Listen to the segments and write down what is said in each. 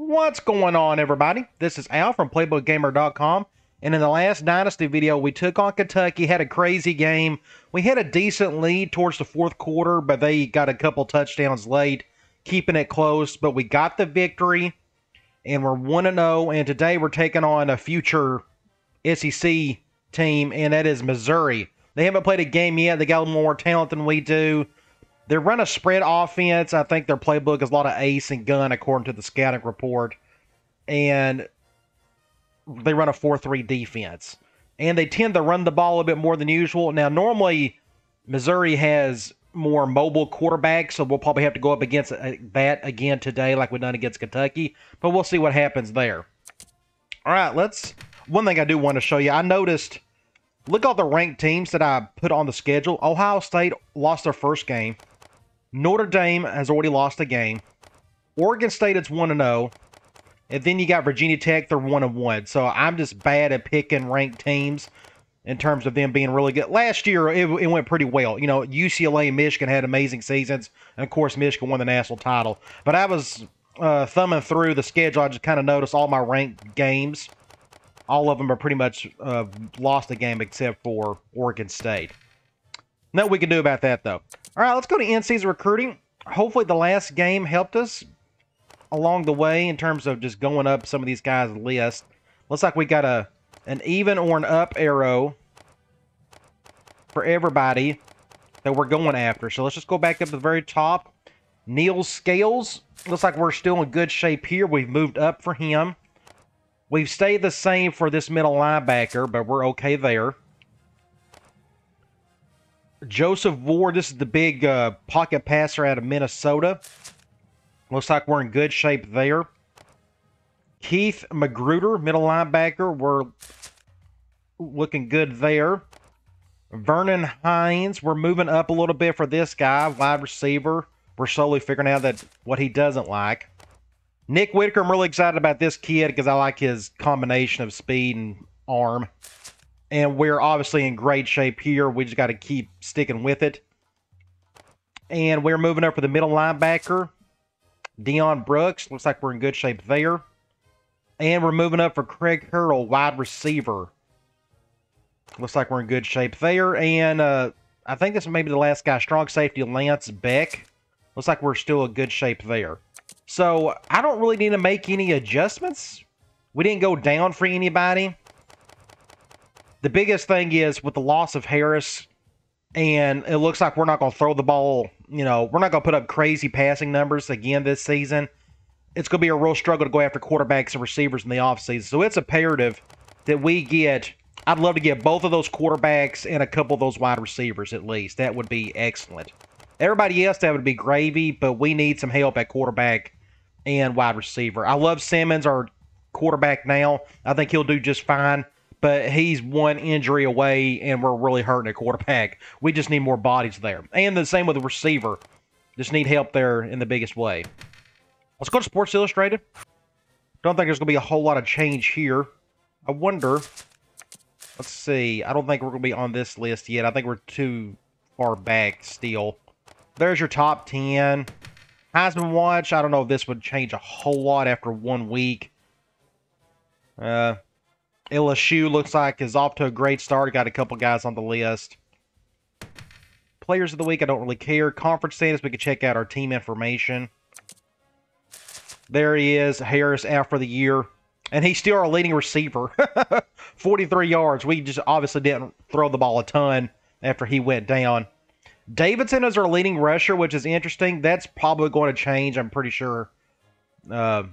What's going on, everybody? This is Al from PlaybookGamer.com. And in the last Dynasty video, we took on Kentucky, had a crazy game. We had a decent lead towards the fourth quarter, but they got a couple touchdowns late, keeping it close. But we got the victory, and we're 1 0. And today we're taking on a future SEC team, and that is Missouri. They haven't played a game yet. They got a little more talent than we do. They run a spread offense. I think their playbook is a lot of ace and gun, according to the scouting report. And they run a 4 3 defense. And they tend to run the ball a bit more than usual. Now, normally, Missouri has more mobile quarterbacks, so we'll probably have to go up against uh, that again today, like we've done against Kentucky. But we'll see what happens there. All right, let's. One thing I do want to show you I noticed. Look at all the ranked teams that I put on the schedule. Ohio State lost their first game. Notre Dame has already lost a game. Oregon State is 1 0. And then you got Virginia Tech, they're 1 1. So I'm just bad at picking ranked teams in terms of them being really good. Last year, it, it went pretty well. You know, UCLA and Michigan had amazing seasons. And of course, Michigan won the national title. But I was uh, thumbing through the schedule. I just kind of noticed all my ranked games. All of them are pretty much uh, lost a game except for Oregon State. Nothing we can do about that, though. All right, let's go to in-season recruiting. Hopefully, the last game helped us along the way in terms of just going up some of these guys' list. Looks like we got a an even or an up arrow for everybody that we're going after. So let's just go back up to the very top. Neil Scales. Looks like we're still in good shape here. We've moved up for him. We've stayed the same for this middle linebacker, but we're okay there. Joseph Ward, this is the big uh, pocket passer out of Minnesota. Looks like we're in good shape there. Keith Magruder, middle linebacker, we're looking good there. Vernon Hines, we're moving up a little bit for this guy, wide receiver. We're slowly figuring out that what he doesn't like. Nick Whitaker, I'm really excited about this kid because I like his combination of speed and arm and we're obviously in great shape here. We just got to keep sticking with it. And we're moving up for the middle linebacker, Dion Brooks. Looks like we're in good shape there. And we're moving up for Craig Hurl, wide receiver. Looks like we're in good shape there. And uh, I think this may be the last guy, strong safety Lance Beck. Looks like we're still in good shape there. So I don't really need to make any adjustments. We didn't go down for anybody the biggest thing is with the loss of Harris, and it looks like we're not going to throw the ball. You know, we're not going to put up crazy passing numbers again this season. It's going to be a real struggle to go after quarterbacks and receivers in the offseason. So it's imperative that we get. I'd love to get both of those quarterbacks and a couple of those wide receivers at least. That would be excellent. Everybody else, that would be gravy, but we need some help at quarterback and wide receiver. I love Simmons, our quarterback now. I think he'll do just fine but he's one injury away, and we're really hurting a quarterback. We just need more bodies there. And the same with the receiver. Just need help there in the biggest way. Let's go to Sports Illustrated. Don't think there's going to be a whole lot of change here. I wonder. Let's see. I don't think we're going to be on this list yet. I think we're too far back still. There's your top 10. Heisman Watch. I don't know if this would change a whole lot after one week. Uh, LSU looks like is off to a great start. Got a couple guys on the list. Players of the week, I don't really care. Conference status, we can check out our team information. There he is, Harris out for the year. And he's still our leading receiver. 43 yards. We just obviously didn't throw the ball a ton after he went down. Davidson is our leading rusher, which is interesting. That's probably going to change, I'm pretty sure. Uh,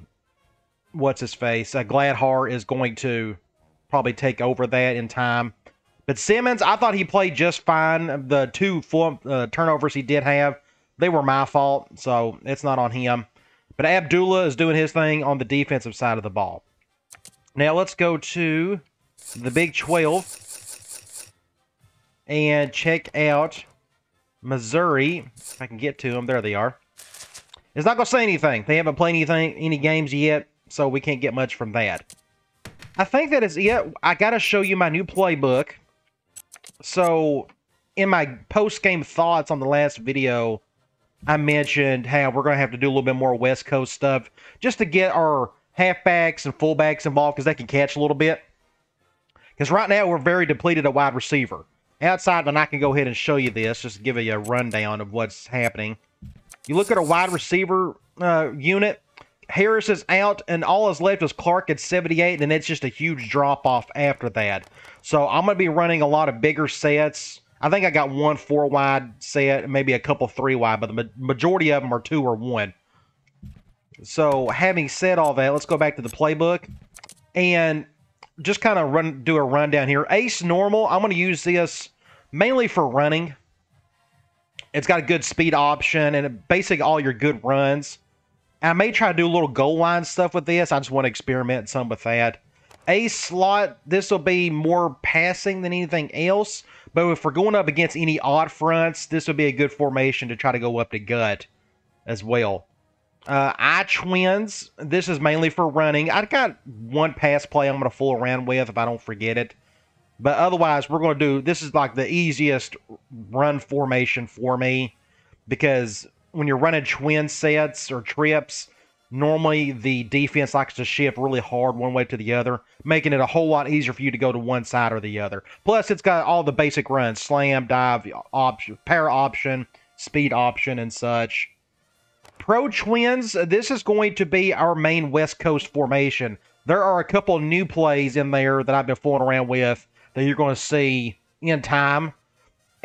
what's his face? Uh, Gladhar is going to probably take over that in time. But Simmons, I thought he played just fine. The two full, uh, turnovers he did have, they were my fault, so it's not on him. But Abdullah is doing his thing on the defensive side of the ball. Now let's go to the Big 12 and check out Missouri. If I can get to them, there they are. It's not going to say anything. They haven't played anything, any games yet, so we can't get much from that. I think that is it. I got to show you my new playbook. So, in my post-game thoughts on the last video, I mentioned how we're going to have to do a little bit more West Coast stuff just to get our halfbacks and fullbacks involved because they can catch a little bit. Because right now we're very depleted at wide receiver. Outside, and I can go ahead and show you this, just to give you a rundown of what's happening. You look at a wide receiver uh, unit, Harris is out, and all is left is Clark at 78, and it's just a huge drop off after that. So I'm going to be running a lot of bigger sets. I think I got one four wide set, maybe a couple three wide, but the majority of them are two or one. So having said all that, let's go back to the playbook and just kind of run do a rundown here. Ace normal, I'm going to use this mainly for running. It's got a good speed option and basically all your good runs. I may try to do a little goal line stuff with this. I just want to experiment some with that. A slot, this will be more passing than anything else. But if we're going up against any odd fronts, this would be a good formation to try to go up to gut as well. Uh, I twins, this is mainly for running. I've got one pass play I'm going to fool around with if I don't forget it. But otherwise, we're going to do this is like the easiest run formation for me because when you're running twin sets or trips, normally the defense likes to shift really hard one way to the other, making it a whole lot easier for you to go to one side or the other. Plus, it's got all the basic runs slam, dive, option, power option, speed option, and such. Pro Twins, this is going to be our main West Coast formation. There are a couple new plays in there that I've been fooling around with that you're going to see in time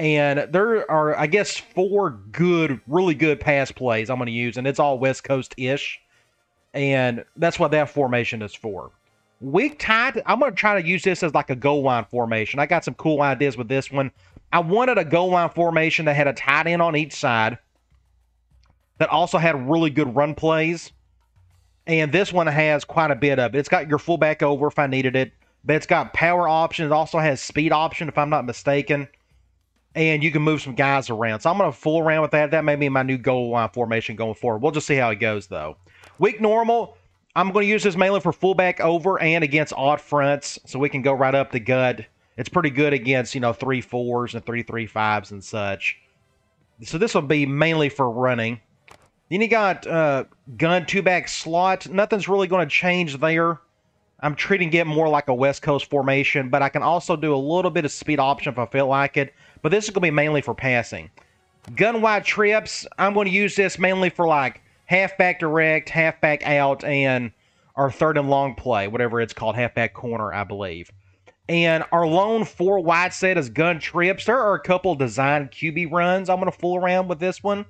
and there are, I guess, four good, really good pass plays I'm going to use, and it's all West Coast ish. And that's what that formation is for. Weak tight, I'm going to try to use this as like a goal line formation. I got some cool ideas with this one. I wanted a goal line formation that had a tight end on each side that also had really good run plays. And this one has quite a bit of it. It's got your fullback over if I needed it, but it's got power option. It also has speed option if I'm not mistaken and you can move some guys around. So I'm going to fool around with that. That may be my new goal line formation going forward. We'll just see how it goes, though. Weak normal, I'm going to use this mainly for fullback over and against odd fronts, so we can go right up the gut. It's pretty good against, you know, three fours and three three fives and such. So this will be mainly for running. Then you got uh, gun two back slot. Nothing's really going to change there. I'm treating it more like a West Coast formation, but I can also do a little bit of speed option if I feel like it but this is going to be mainly for passing. Gun wide trips, I'm going to use this mainly for like halfback direct, halfback out, and our third and long play, whatever it's called, halfback corner, I believe. And our lone four wide set is gun trips. There are a couple designed QB runs. I'm going to fool around with this one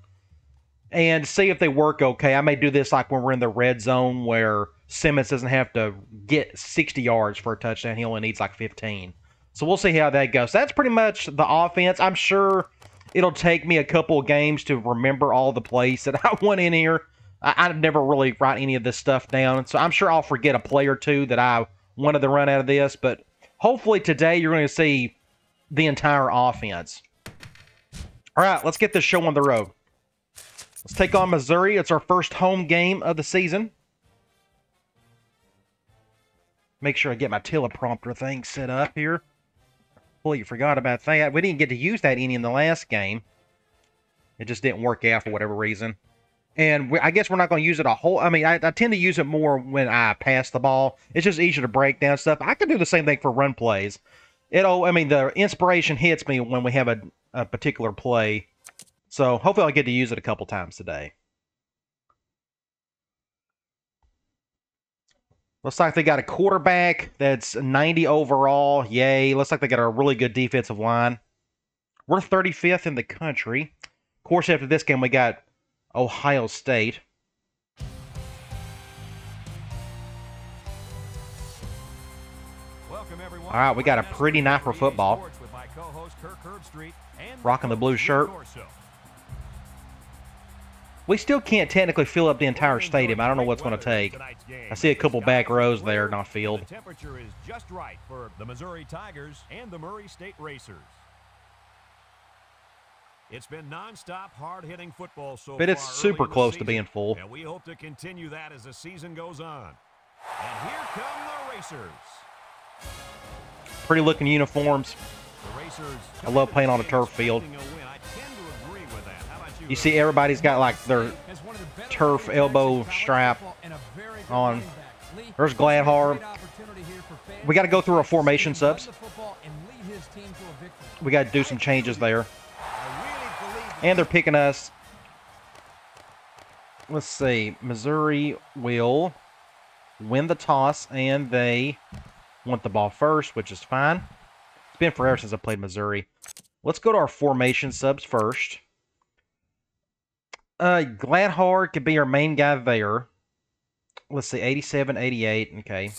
and see if they work okay. I may do this like when we're in the red zone where Simmons doesn't have to get 60 yards for a touchdown. He only needs like 15. So we'll see how that goes. That's pretty much the offense. I'm sure it'll take me a couple games to remember all the plays that I want in here. I, I've never really write any of this stuff down, so I'm sure I'll forget a play or two that I wanted to run out of this. But hopefully today you're going to see the entire offense. All right, let's get this show on the road. Let's take on Missouri. It's our first home game of the season. Make sure I get my teleprompter thing set up here. Completely forgot about that. We didn't get to use that any in the last game. It just didn't work out for whatever reason. And we, I guess we're not going to use it a whole. I mean, I, I, tend to use it more when I pass the ball. It's just easier to break down stuff. I can do the same thing for run plays. It'll. I mean, the inspiration hits me when we have a, a particular play. So hopefully, I'll get to use it a couple times today. Looks like they got a quarterback that's 90 overall. Yay. Looks like they got a really good defensive line. We're 35th in the country. Of course, after this game, we got Ohio State. All right, we got a pretty night for football. Rocking the blue shirt. We still can't technically fill up the entire stadium. I don't know what's going to take. I see a couple back rows there not filled. The temperature is just right for the Missouri Tigers and the Murray State Racers. It's been nonstop, hard-hitting football so But it's super close season, to being full. And we hope to continue that as the season goes on. And here come the Racers. Pretty looking uniforms. I love playing on a turf field. You see everybody's got like their turf elbow strap on. There's Gladhar. We got to go through our formation subs. We got to do some changes there. And they're picking us. Let's see. Missouri will win the toss, and they want the ball first, which is fine. It's been forever since I played Missouri. Let's go to our formation subs first. Uh, Gladhar could be our main guy there. Let's see, 87, 88. Okay.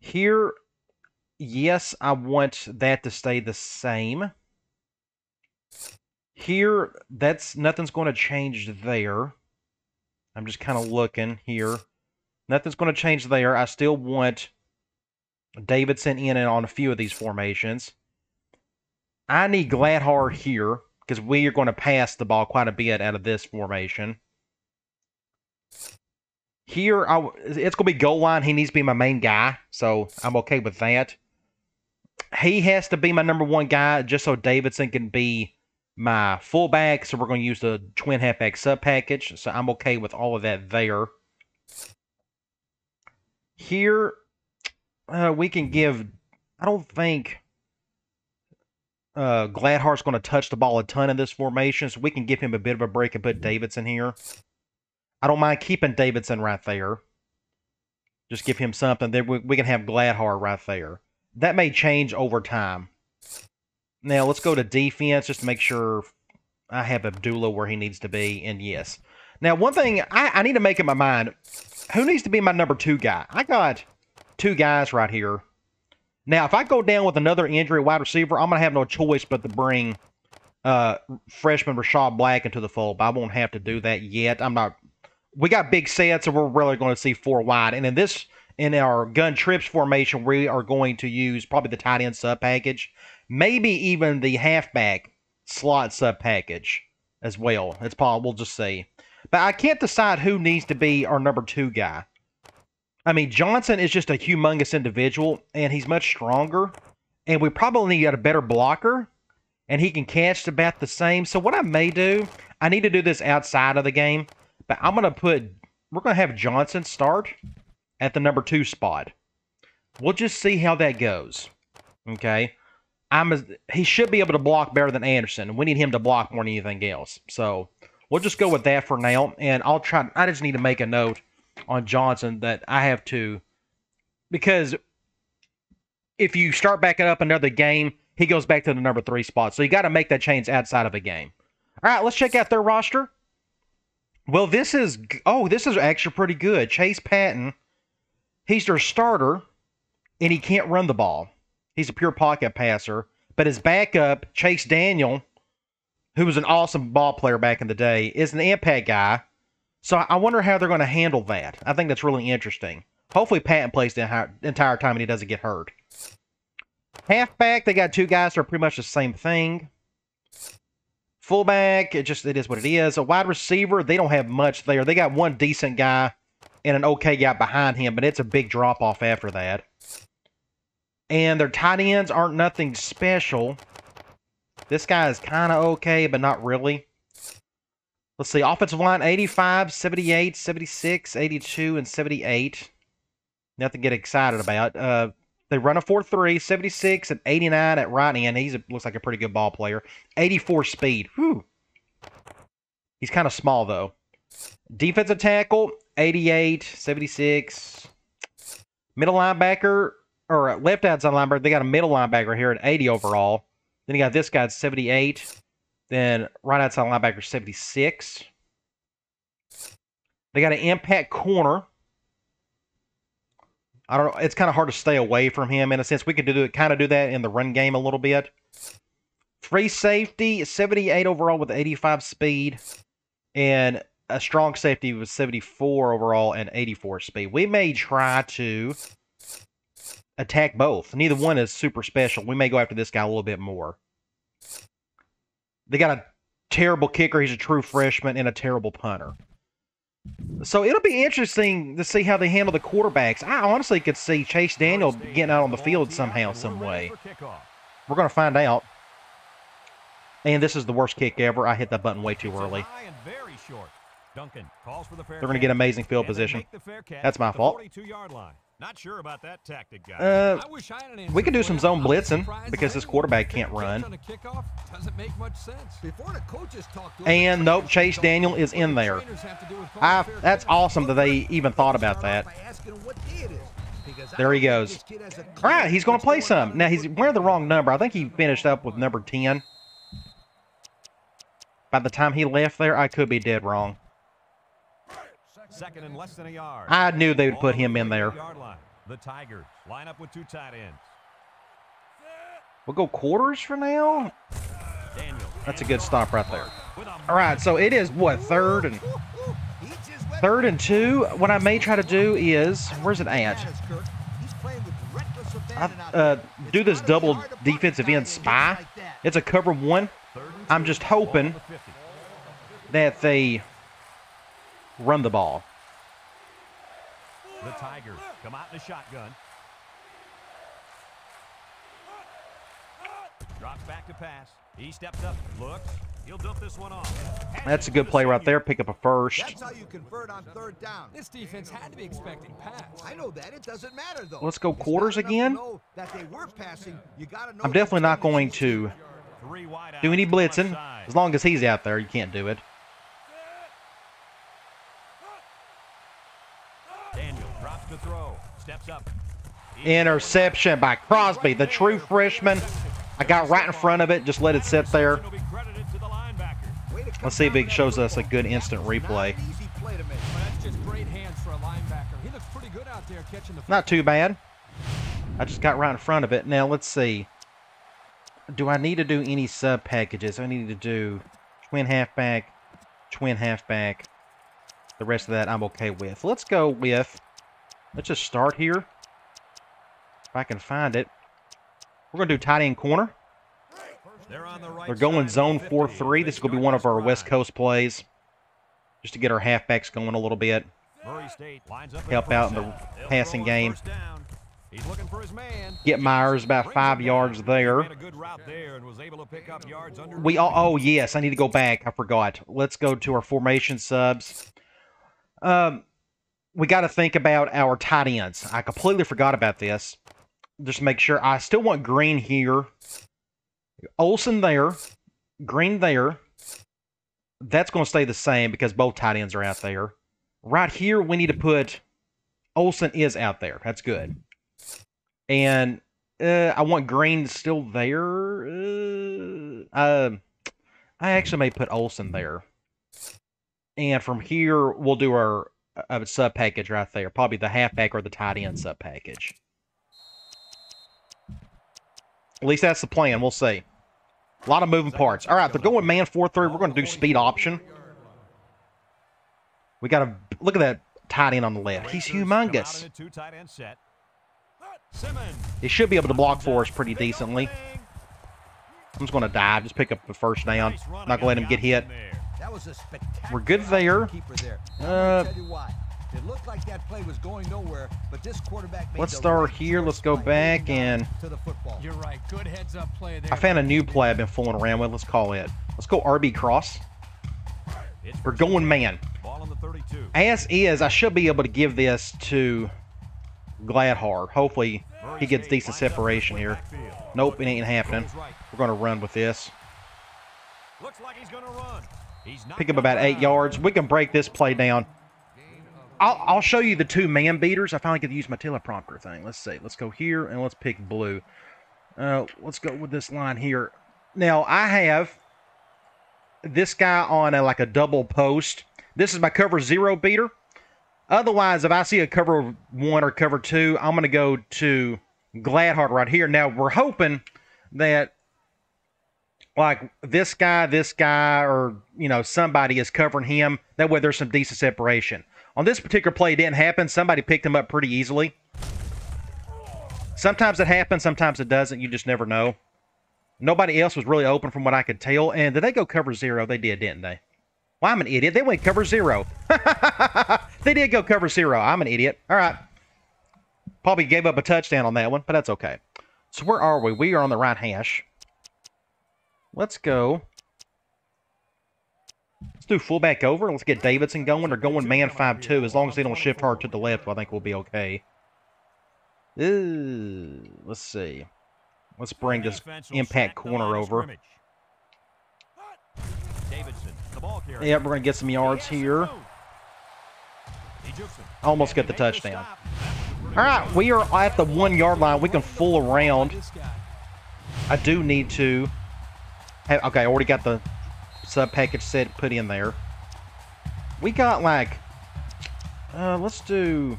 Here, yes, I want that to stay the same. Here, that's nothing's going to change there. I'm just kind of looking here. Nothing's going to change there. I still want Davidson in and on a few of these formations. I need Gladhar here because we are going to pass the ball quite a bit out of this formation. Here, I, it's going to be goal line. He needs to be my main guy, so I'm okay with that. He has to be my number one guy just so Davidson can be my fullback. So we're going to use the twin halfback sub package. So I'm okay with all of that there. Here, uh, we can give. I don't think uh, Gladhar's going to touch the ball a ton in this formation, so we can give him a bit of a break and put Davidson here. I don't mind keeping Davidson right there. Just give him something. Then we, we can have Gladhar right there. That may change over time. Now, let's go to defense just to make sure I have Abdullah where he needs to be. And yes. Now, one thing I, I need to make in my mind who needs to be my number two guy? I got two guys right here now, if I go down with another injury wide receiver, I'm going to have no choice but to bring uh, freshman Rashad Black into the fold. But I won't have to do that yet. I'm not. We got big sets, and we're really going to see four wide. And in this, in our gun trips formation, we are going to use probably the tight end sub package, maybe even the halfback slot sub package as well. It's possible. We'll just see. But I can't decide who needs to be our number two guy. I mean, Johnson is just a humongous individual, and he's much stronger. And we probably need a better blocker, and he can catch bat the same. So what I may do, I need to do this outside of the game, but I'm going to put, we're going to have Johnson start at the number two spot. We'll just see how that goes. Okay. I'm a, he should be able to block better than Anderson. We need him to block more than anything else. So we'll just go with that for now. And I'll try. I just need to make a note on Johnson that I have to because if you start backing up another game, he goes back to the number three spot. So you got to make that change outside of a game. All right, let's check out their roster. Well, this is oh, this is actually pretty good. Chase Patton, he's their starter, and he can't run the ball. He's a pure pocket passer. But his backup, Chase Daniel, who was an awesome ball player back in the day, is an impact guy so I wonder how they're going to handle that. I think that's really interesting. Hopefully Patton plays the entire time and he doesn't get hurt. Halfback, they got two guys that are pretty much the same thing. Fullback, it just it is what it is. A wide receiver, they don't have much there. They got one decent guy and an okay guy behind him, but it's a big drop off after that. And their tight ends aren't nothing special. This guy is kind of okay, but not really. Let's see, offensive line 85, 78, 76, 82, and 78. Nothing to get excited about. Uh, they run a 4 3, 76 and 89 at right end. He looks like a pretty good ball player. 84 speed. Whew. He's kind of small, though. Defensive tackle 88, 76. Middle linebacker, or left outside linebacker, they got a middle linebacker here at 80 overall. Then you got this guy at 78. Then right outside linebacker 76. They got an impact corner. I don't know. It's kind of hard to stay away from him in a sense. We could do it, kind of do that in the run game a little bit. Free safety, 78 overall with 85 speed. And a strong safety with 74 overall and 84 speed. We may try to attack both. Neither one is super special. We may go after this guy a little bit more. They got a terrible kicker. He's a true freshman and a terrible punter. So it'll be interesting to see how they handle the quarterbacks. I honestly could see Chase Daniel getting out on the field somehow, some way. We're going to find out. And this is the worst kick ever. I hit that button way too early. high and very short. Duncan calls for the fair They're going to get amazing field position. make the fair catch That's my fault. 42-yard. Not sure about that tactic, guys. Uh, I wish I had an we could do some zone blitzing because this quarterback can't run. On a kickoff doesn't make much sense. Before the coaches talk to him, And nope, Chase Daniel is in there. trainers have to do with calling I, that's awesome that they even thought about that. by asking him what day it is, because I There he goes. this kid has a All clue right, he's going to play some. Now, he's wearing the wrong number. I think he finished up with number 10. By the time he left there, I could be dead wrong. Second and less than a yard. I knew they would put him in there. The Tigers line up with two tight ends. We'll go quarters for now. That's a good stop right there. All right, so it is what third and He just went third and two. What I may try to do is where's it at? bananas, Kirk. He's playing with reckless I, uh, do this double hard to bunt defensive end spy. It's a cover one. I'm just hoping- that they run the ball. The Tigers come out in the shotgun. Drops back to pass. He steps up, looks. He'll dump this one off. That's a good play right there. Pick up a first. That's how you convert on third down. This defense had to be expecting pass. I know that. It doesn't matter, though. Let's go quarters again. that they were passing. You know I'm definitely not going to do any out to the left blitzing. As long as he's out there, you can't do it. Interception by Crosby, the true freshman. I got right in front of it, just let it sit there. Will be credited to the linebacker. Way to come Let's see if down it shows us a good instant replay. easy play to make. Well, that's just great hands for a linebacker. He looks pretty good out there catching the Not too bad. I just got right in front of it. Now let's see. Do I need to do any sub packages? I need to do twin halfback, twin halfback. The rest of that I'm okay with. Let's go with. Let's just start here. If I can find it. We're gonna do tight end corner. They're on the right They're going zone of the 50 4-3. This is gonna be one of our West. Coast plays, just to get our halfbacks going a little bit. State lines up Help out in the. Passing game. He's looking for his man. Get Myers about five yards there. He ran a good route there and was able to pick up yards We all, oh yes, I need to go back. I forgot. Let's go to our formation subs. Um, we got to think about our tight ends. I completely forgot about this. Just make sure. I still want Green here. Olson there, Green there. That's going to stay the same because both tight ends are out there. Right here, we need to put Olson is out there. That's good. And uh, I want Green still there. Uh, um, I actually may put Olson there. And from here, we'll do our uh, sub package right there. Probably the halfback or the tight end sub package. At least that's the plan. We'll see. A lot of moving parts. All right, they're going man 4 3. We're going to do speed option. We got to look at that tight end on the left. He's Racers come out humongous. in a two tight end set. Simmons. He should be able to block for us pretty decently. I'm just going to dive. Just pick up the first down. Not going to let him get hit. The option there. That was a spectacular. We're good there. Keeper there. Uh, gonna tell you why. It looked like that play was going nowhere, but this quarterback made Let's start right here. Let's go back holding and- to the football. You're right. Good heads up play there. I found a new play I've been fooling around with. Let's call it. Let's go RB cross. It's We're going man. Ball on the 32. As is, I should be able to give this to Gladhard. Hopefully, he gets decent separation here. Nope, it ain't happening. We're going to run with this. Looks like he's going to run. Pick up about eight yards. We can break this play down. I'll, I'll show you the two man beaters. I finally get to use my teleprompter thing. Let's see. Let's go here and let's pick blue. Uh, let's go with this line here. Now I have this guy on a, like a double post. This is my cover zero beater. Otherwise, if I see a cover one or cover two, I'm going to go to Gladhard right here. Now we're hoping that like this guy, this guy, or you know somebody is covering him. That way, there's some decent separation. On this particular play, it didn't happen. Somebody picked him up pretty easily. Sometimes it happens, sometimes it doesn't. You just never know. Nobody else was really open from what I could tell. And did they go cover zero? They did, didn't they? Well, I'm an idiot. They went cover zero. they did go cover zero. I'm an idiot. All right. Probably gave up a touchdown on that one, but that's okay. So where are we? We are on the right hash. Let's go. Let's do fullback over. Let's get Davidson going. They're going man 5-2. As long as they don't shift hard to the left, I think we'll be okay. Ooh, let's see. Let's bring this impact corner over. scrimmage. Davidson, the ball carrier. Yep, we're going to get some yards here. Almost get the touchdown. All right, we are at the one yard line. We can fool around. I do need to. Okay, I already got the sub package set put in there. We got like, uh, let's do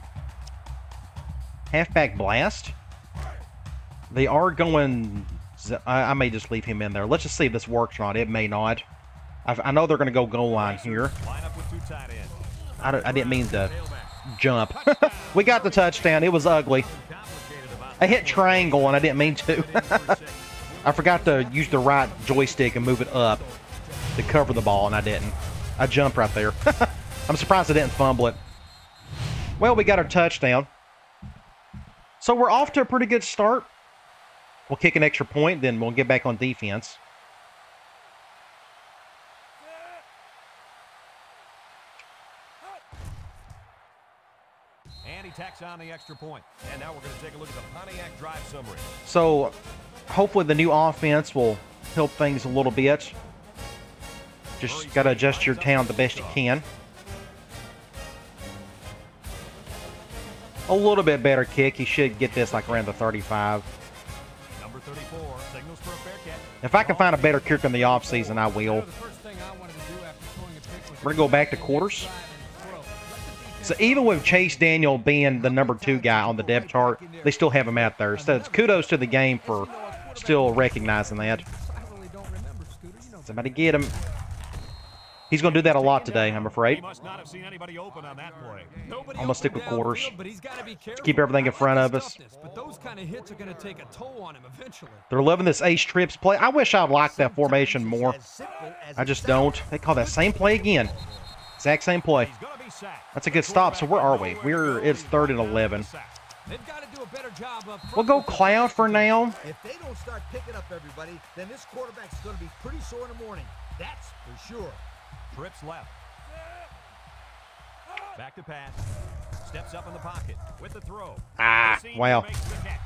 halfback blast. They are going. I may just leave him in there. Let's just see if this works or not. It may not. i I know they're going to go goal line here. Line up with two tight ends. I, I didn't mean to jump. we got the touchdown. It was ugly. I hit triangle and I didn't mean to. I forgot to use the right joystick and move it up to cover the ball, and I didn't. I jumped right there. I'm surprised I didn't fumble it. Well, we got our touchdown. So we're off to a pretty good start. We'll kick an extra point, then we'll get back on defense. Tacks on the extra point. And now we're going to take a look at the Pontiac drive summary. So hopefully the new offense will help things a little bit. Just got to adjust your talent the best you can. A little bit better kick. He should get this like around the 35. Number 34 signals for a fair catch. If I can find a better kicker in the offseason, I will. The first thing I wanted to do after throwing a pick was We're going to go back to quarters. So even with Chase Daniel being the number two guy on the depth chart, they still have him out there. So it's kudos to the game for still recognizing that. I really don't remember, Scooter. You know Somebody get him. He's going to do that a lot today, I'm afraid. must not have seen anybody open on that play. Nobody I'm gonna stick with quarters. downfield, But he's got to keep everything in front of us. toughness, But those kind of hits are going to take a toll on him eventually. They're loving this ace trips play. I wish I'd liked that formation more. I just don't. They call that same play again. Exact same play. He's going to be sacked. That's a good stop. So where are we? We're it's third and eleven. They've got to do a better job of. We'll go cloud for now. If they don't start picking up everybody, then this quarterback's going to be pretty sore in the morning. That's for sure. Trips left. Back to pass. Steps up in the pocket with the throw. Ah, The wow. makes the catch.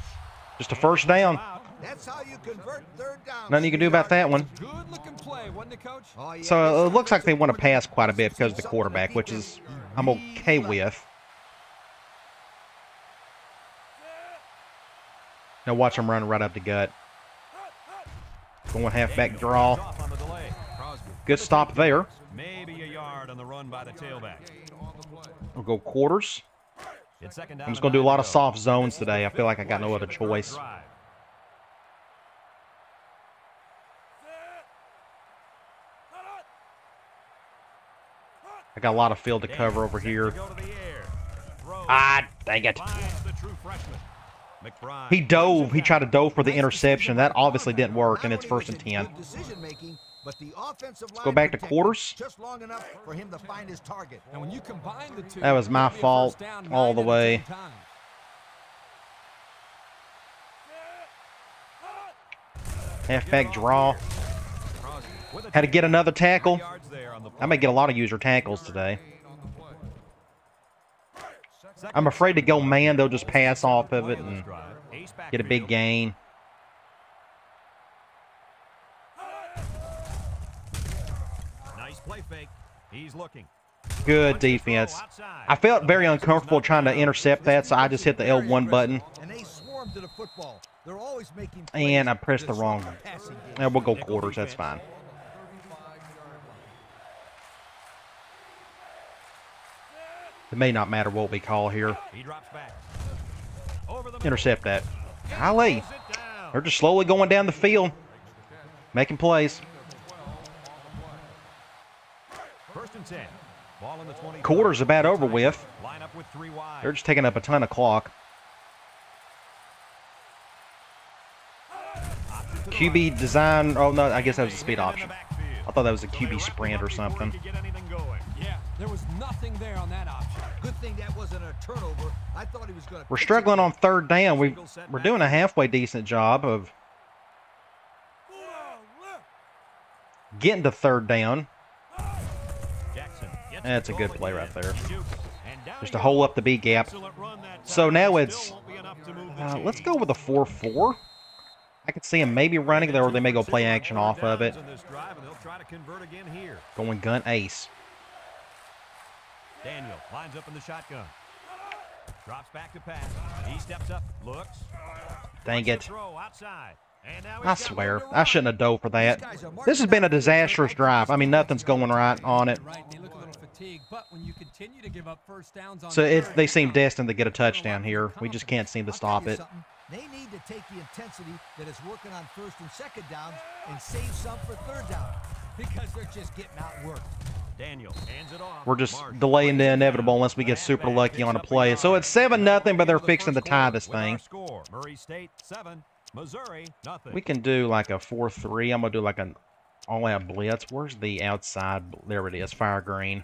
Just a first down. That's how you convert third down. Nothing you can do about that one. Good looking play, wasn't it, Coach? Oh, yeah, So uh, this it looks like they want to pass quite a bit because of the quarterback, which is I'm okay with. Now watch him run right up the gut. Going halfback draw. Off on the delay. Crosby. Good stop there. Maybe a yard on the run by the tailback. We'll go quarters. It's second down I'm just gonna do a lot of soft zones today. I feel like I got no other choice. Drive. I got a lot of field to cover over here. Ah, dang it. He dove. He tried to dove for the interception. That obviously didn't work, and it's first and 10. good decision-making, but the offensive go back to quarters. That was my fault all the way. 10 times. Halfback draw. Had to get another tackle. Yards there on the I may get a lot of user tackles today. I'm afraid to go man. They'll just pass off of it and get a big gain. Nice play fake. He's looking. Good defense. I felt very uncomfortable trying to intercept that, so I just hit the L1 button. And they swarm to the football. They're always making And plays I pressed the wrong one. the. Yeah, we'll go quarters. That's fine. It may not matter what we call here. He drops back. Over the. Intercept that. Golly. Pulls it down. They're just slowly going down the field, making plays. First and 10. Ball in the Quarter's about over with. Line up with three wide. They're just taking up a ton of clock. Option to the QB design. Oh, no, I guess that was a speed option. I thought that was a QB sprint or something. could get anything going. Yeah, there was nothing there on that We're struggling on third down. We, we're doing a halfway decent job of getting to third down. That's a good play right there. Shoots. And down Just he to hold goes. up the B gap. Excellent run that So now it's- won't be enough to move the Uh, let's go with a 4-4. I could see him maybe running there, or they may go play action off of it. In this drive, and they'll try to convert again here. Going gun ace. Daniel lines up in the shotgun. Drops back to pass. He steps up, looks. Dang it. Throw outside. And now I swear, I shouldn't have dove for that. This has been a disastrous drive. I mean, nothing's going right on it. Right, they look a little fatigued, but when you continue to give up first downs on So they seem destined to get a touchdown here. We just can't seem to stop it. They need to take the intensity that is working on first and second downs and save some for third down because they're just getting outworked. Daniel hands it off. We're just Marshall delaying the inevitable unless we get super lucky on a play. So it's 7 nothing, but they're Into the fixing to tie this thing. Score. Murray State seven, Missouri nothing. We can do like a 4-3. I'm going to do like an all-out blitz. Where's the outside? There it is, fire green.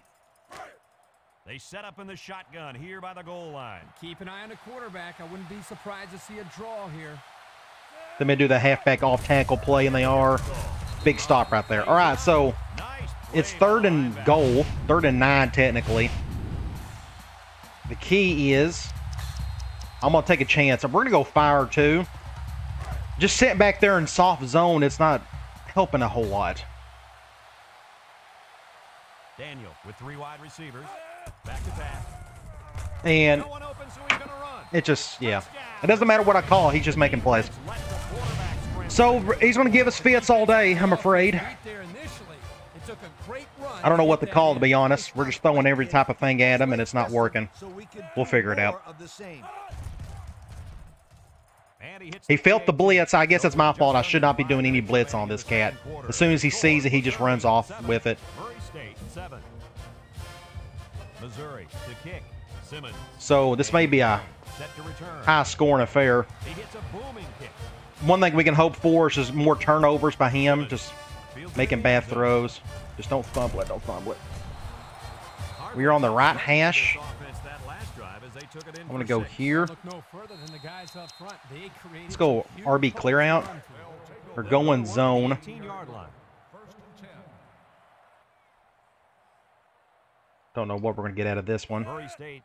They set up in the shotgun here by the goal line. Keep an eye on the quarterback. I wouldn't be surprised to see a draw here. They may do the halfback off tackle play, and they are. Big stop right there. All right, so Nice. It's third and goal, third and nine technically. The key is I'm gonna take a chance. We're gonna go fire two. Just sitting back there in soft zone, it's not helping a whole lot. Daniel with three wide receivers. Back to pass. And No open, so he's gonna run. it just, yeah. It doesn't matter what I call, he's just making plays. Let the quarterback sprint. So he's gonna give us fits all day, I'm afraid. Right I don't know what get to call, to be honest. We're just throwing every type of thing at him, and it's not working. We can We'll figure it out. more Of the same. And he hits He the felt the big. blitz. I guess it's my fault. I should not be doing any blitz on this cat. As soon as he sees it, he just runs off with it. Seven. Missouri to kick. Simmons So this may be a set to return. high scoring affair. He hits a booming kick. One thing we can hope for is just more turnovers by him, just making bad throws. Just don't fumble it, don't fumble it. We are on the right hash. to this offense that last drive as they took it in I'm gonna go here. Look no further than the guys up front. They created Let's go RB clear out. We're going zone. 18-yard line. Don't know what we're gonna get out of this one.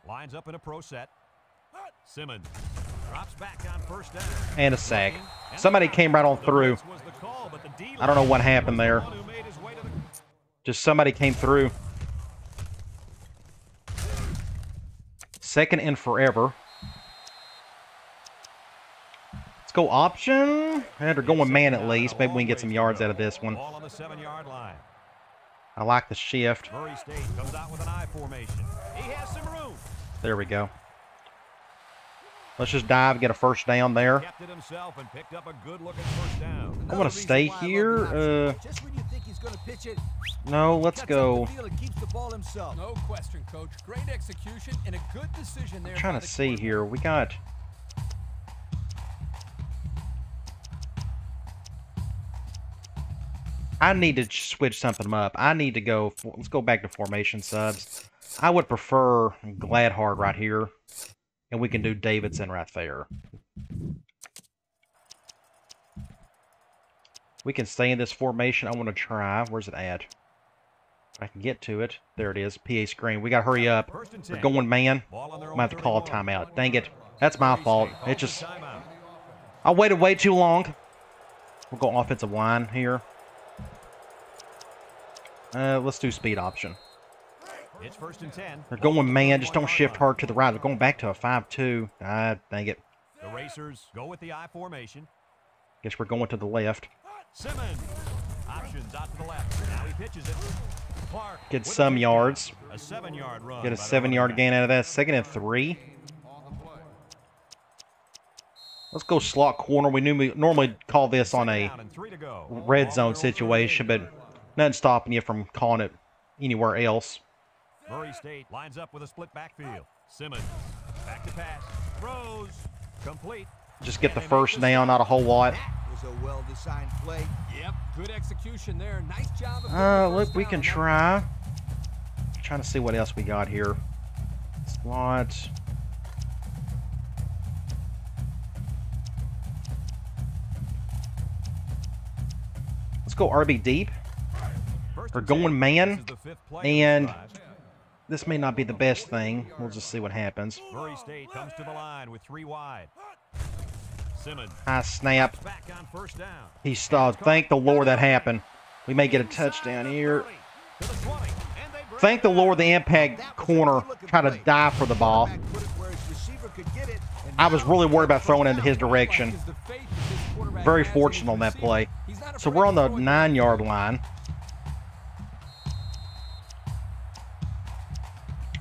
Lines up in a pro set. Simmons drops back on first down. And a sack. Somebody came right on through. blitz was the call, but the I don't know what happened there. one who made his way to the- Just somebody came through. Second and forever. Let's go option. And they're going man at least. Maybe we can get some yards out of this one. Ball on the seven-yard line. I like the shift. Murray State comes out with an I formation. He has some room. There we go. Let's just dive, get a first down there. Kept it himself and picked up a good-looking first down. I want to stay why I love here. Uh, Just when you think he's going to pitch it, no, let's go. the field and keeps the ball himself. No question, coach. Great execution and a good decision there. I'm trying to the see here. We got. I need to switch something up. I need to go. Let's go back to formation subs. I would prefer Gladhard right here, and we can do Davidson right there. We can stay in this formation. I want to try. Where's it at? I can get to it. There it is. PA screen. We got to hurry up. We're going man. I'm gonna have to call a timeout. Dang it. That's my fault. It just I waited way too long. We'll go offensive line here. Uh, let's do speed option. It's first and 10. They're going man. Just don't shift hard to the right. They're going back to a 5-2. Ah, dang it. The Racers go with the I formation. Guess we're going to the left. Simmons. Options out to the left. Now he pitches it. Clark. Get some yards. A seven-yard run. Get a seven-yard gain out of that. Second and three. Let's go slot corner. We we normally call this on a down and three to go. red zone on their own situation, but 38. nothing stopping you from calling it anywhere else. Murray State lines up with a split backfield. Simmons back to pass. Throws. Complete. Just get the first down, not a whole lot. That was a well-designed play. Yep, good execution there. Nice job. Of Uh, look, we can on that. try. Trying to see what else we got here. Slot. Let's go RB deep. First We're going man, This is the fifth play of this and. This may not be the best thing. We'll just see what happens. Murray State comes to the line with three wide. High snap. back on first down. He stopped. Thank the Lord that happened. We may get a touchdown here. To the 20, and they break Thank the Lord the impact corner tried to die for the ball. Quarterback put it where his receiver could get it, and I was really worried about throwing into his direction. Is the faith that this quarterback Very has in his fortunate on that play. So we're on the nine yard line.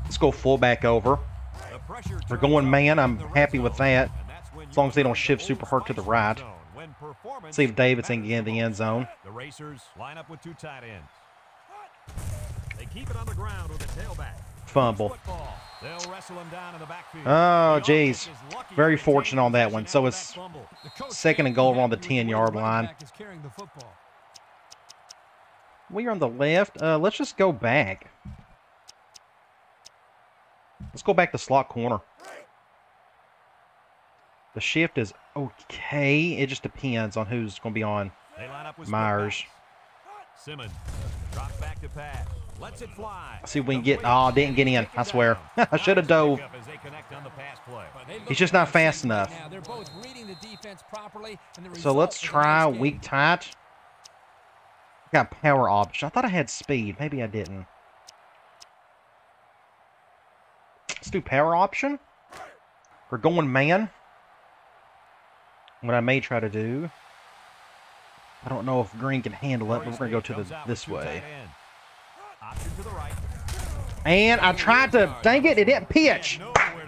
Let's go fullback over. We're going man. I'm happy with that. Long as they don't shift super hard to the right. See if Davidson can get in the end zone. The Racers line up with two tight ends. They keep it on the ground with a tailback. Fumble. They'll wrestle him down in the backfield. Oh, geez. offense is lucky Very fortunate on that one. So it's that fumble. The coach Second and goal on the 10 yard line. running back is carrying the football. We are on the left. Uh, let's just go back. Let's go back to slot corner. The shift is okay. It just depends on who's going to be on They line up with Myers. backs. Simmons drops back to pass. Lets it fly. See if we can get- oh, didn't get in. I swear. I shoulda dove. pickup as they connect on the pass play. But they look He's just not fast enough. both the defense properly, and the So let's try weak tight. Got power option. I thought I had speed. Maybe I didn't. Let's do power option. We're going man. What I may try to do. I don't know if Green can handle it, but we're going to go to the this way. tight ends. Option to the right. And I tried to, dang it, it didn't pitch.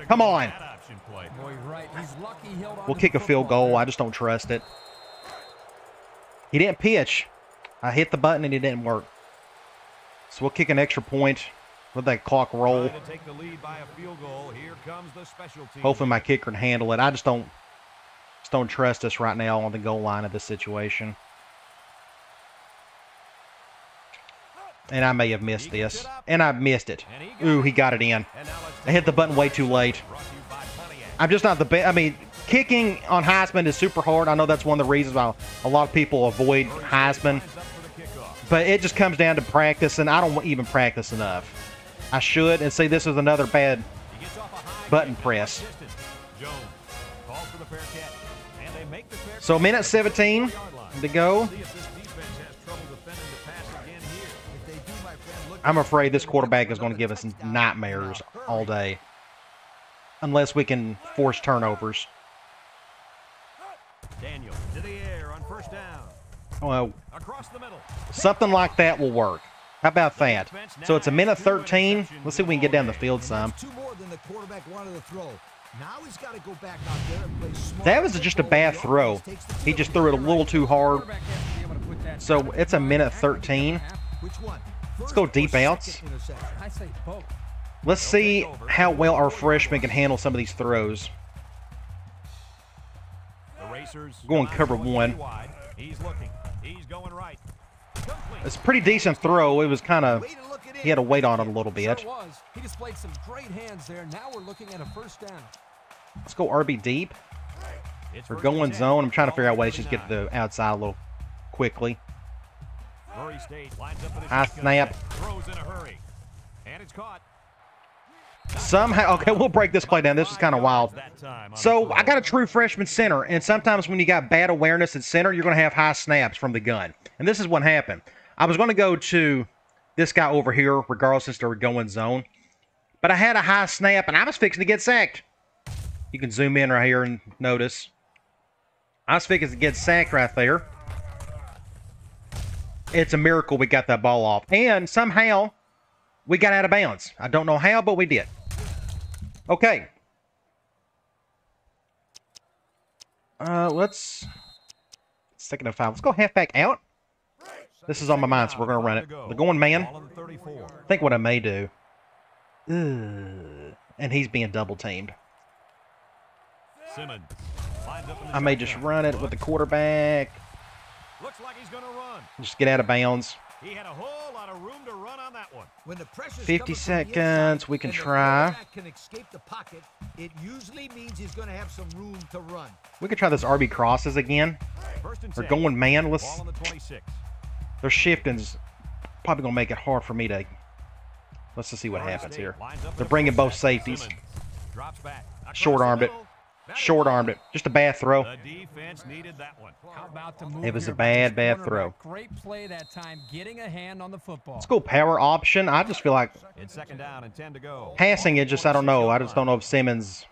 Come on. with that option play. Boy, you're right. He's lucky he held on We'll kick a field goal. I just don't trust it. He didn't pitch. I hit the button and it didn't work. So we'll kick an extra point. Let that clock roll. Trying to take the lead by a field goal. Here comes the special team. Hopefully my kicker can handle it. I just don't just don't trust us right now on the goal line of this situation. And I may have missed this. And I missed it. And he got Ooh, it. he got it in. And now let's I hit the button way too late. Brought to you by Pontiac. I'm just not the best. I mean, kicking on Heisman is super hard. I know that's one of the reasons why a lot of people avoid Heisman. Lines up for the kickoff. But it just comes down to practice, and I don't even practice enough. I should. And see, this is another bad. He gets off a high Button press. They do, my friend, look I'm afraid this quarterback is going to give us nightmares all day. Unless we can force turnovers. Daniel to the air on first down. Well, Across the middle. something like that will work. How about that? So it's a minute 13. Let's see if we can get down the field some. two more than the quarterback wanted to throw. Now he's got to go back out there and play smart That was just a bad throw. offense takes the He just threw it a little too hard. Quarterback has to be able to put that So it's a minute 13. half, Which? Let's go deep outs. interception? I say both. Let's see how well our freshman can handle some of these throws. Going cover one. He's looking. He's going right. It's a pretty decent throw. It was kind of, Way to look it he had to wait on it a little bit. Sure. He displayed some great hands there. Now we're looking at a first down. Let's go RB deep. It's We're going 10. zone. I'm trying to figure out at ways to just get 39. the outside a little quickly. Murray State lines up with a High snap. Throws in a hurry. And it's caught. Somehow, okay, we'll break this play down. This is kind of wild. That time on So I got a true freshman center, and sometimes when you got bad awareness at center, you're going to have high snaps from the gun. And this is what happened. I was going to go to this guy over here, regardless if they're going zone, but I had a high snap, and I was fixing to get sacked. You can zoom in right here and notice. I was fixing to get sacked right there. It's a miracle we got that ball off, and somehow we got out of bounds. I don't know how, but we did. Okay. Uh, let's second and five. Let's go halfback out. This is on my mind, so we're gonna run it. They're going man. Ball on the 34. I think what I may do. Ugh. And he's being double teamed. Simmons lines up in the I may just run it with the quarterback. Looks like he's going to run. Just get out of bounds. He had a whole lot of room to run on that one. When the pressure's 50 coming from the seconds, we can try. can escape the pocket, it usually means he's going to have some room to run. We could try this RB crosses again. First and They're 10. going man. Let's. Their shifting's probably gonna make it hard for me to Let's just see what happens here. lines up in They're bringing both safeties. Simmons drops back. Across Short-armed it. Short-armed it. Just a bad throw. The defense needed that one. How about the move It was a here by this bad, bad throw. Great play that time, getting a hand on the football. Let's go power option. I just feel like It's second down and 10 to go. passing it just I don't know. I just don't know if Simmons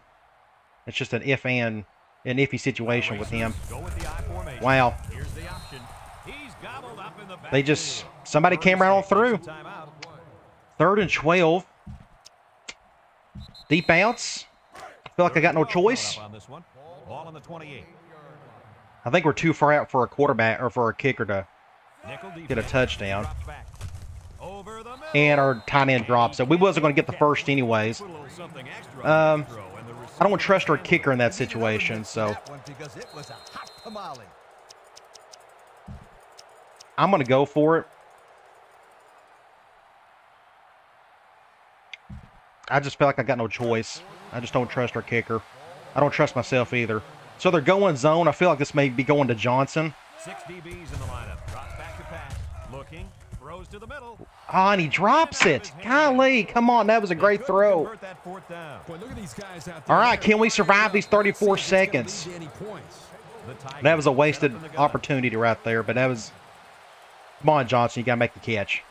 it's just an if and an iffy situation with him. Go with the I formation. Wow. Here's the option. He's gobbled up in the They just somebody came right on through. Third and twelve. Deep bounce. I feel like I got no choice. Coming up on this one. Ball on the 28. I think we're too far out for a quarterback or for a kicker to get a touchdown. Drops back. Over the middle. And our tight end drops it. We wasn't going to get the first anyways. Put a little something extra Um, on the throw, and the I don't want to trust our kicker in that situation, so That one because it was a hot tamale. I'm going to go for it. I just feel like I got no choice. I just don't trust our kicker. I don't trust myself either. So they're going zone. I feel like this may be going to Johnson. Six DBs in the lineup. Drops back to pass. Looking. Throws to the middle. Ah, and he drops it. Golly, come on. That was a great throw. that down. Boy, look at these guys out there. All right, can we survive these 34 seconds? The That was a wasted in the gun. opportunity right there, but that was. Come on, Johnson. You got to make the catch.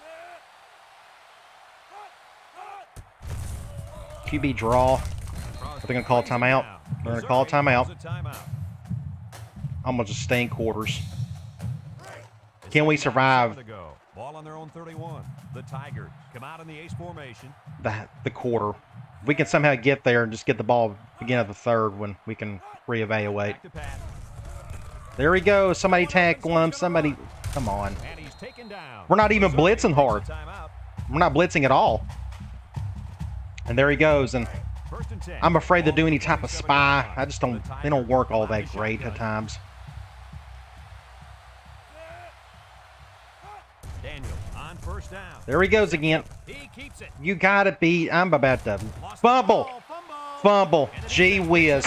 QB draw. They're they going to call a timeout? They're going to call a timeout. calls a timeout. I'm going to just stay in quarters. Can we survive? seven to go. Ball on their own 31. The Tigers come out in the ace formation. The, the quarter. We can somehow get there and just get the ball beginning of the third when we can reevaluate. There he goes. Somebody tackle him. Somebody. Come on. We're not even blitzing hard. We're not blitzing at all. And there he goes. And First and 10. I'm afraid to do any type of spy. I just don't. They don't work all that great at times. Daniel on first down. There he goes again. He keeps it. You gotta be. I'm about to Lost the fumble. Fumble. Fumble. Gee whiz.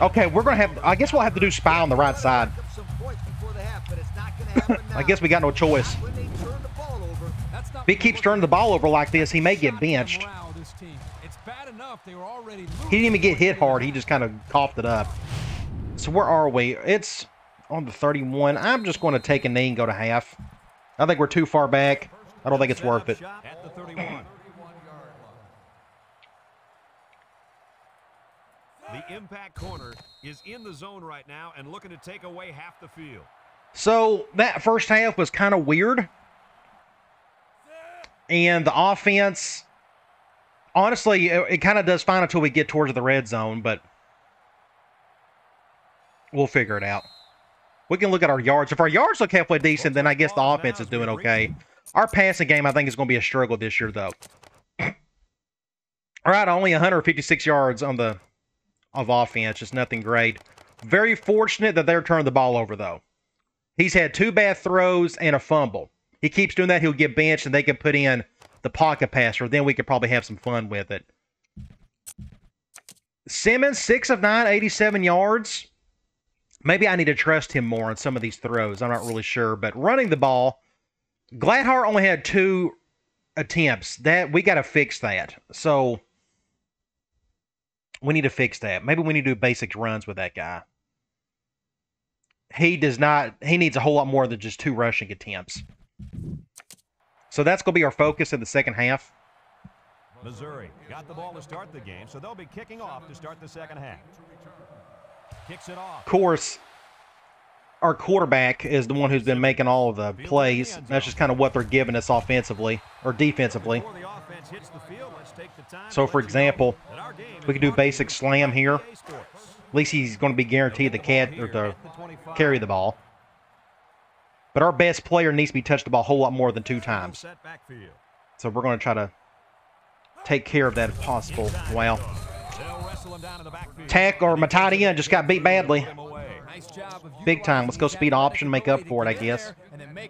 Okay, we're gonna have. I guess we'll have to do spy on the right side. I guess we got no choice. If he keeps turning the ball over like this, he may get benched. He didn't even get hit hard. He just kind of coughed it up. So where are we? It's on the 31. I'm just going to take a knee and go to half. I think we're too far back. I don't think it's worth it. Shot At the 31. The impact corner is in the zone right now and looking to take away half the field. So that first half was kind of weird. And the offense, honestly, it, it kind of does fine until we get towards the red zone, but we'll figure it out. We can look at our yards. If our yards look halfway decent, then I guess the offense is doing okay. Our passing game, I think, is going to be a struggle this year, though. All right, only 156 yards on the of offense, just nothing great. Very fortunate that they're turning the ball over, though. He's had two bad throws and a fumble. He keeps doing that, he'll get benched, and they can put in the pocket passer. Then we could probably have some fun with it. Simmons, six of nine, 87 yards. Maybe I need to trust him more on some of these throws. I'm not really sure. But running the ball, Gladhart only had two attempts. That we got to fix that. So we need to fix that. Maybe we need to do basic runs with that guy. He does not. He needs a whole lot more than just two rushing attempts. So that's going to be our focus in the second half. Missouri got the ball to start the game, so they'll be kicking off to start the second half. Kicks it off. Of course, our quarterback is the one who's been making all of the plays. That's just kind of what they're giving us offensively or defensively. Before the offense hits the field, let's take the time So, for let you know example, that our game we can do brought to you basic slam here. At least he's going to be guaranteed the cat or to carry the ball. But our best player needs to be touched the ball a whole lot more than two times. So we're going to try to take care of that if possible. Backfield. Tack or end just got beat badly. Big time. Let's go speed option, make up for it, I guess.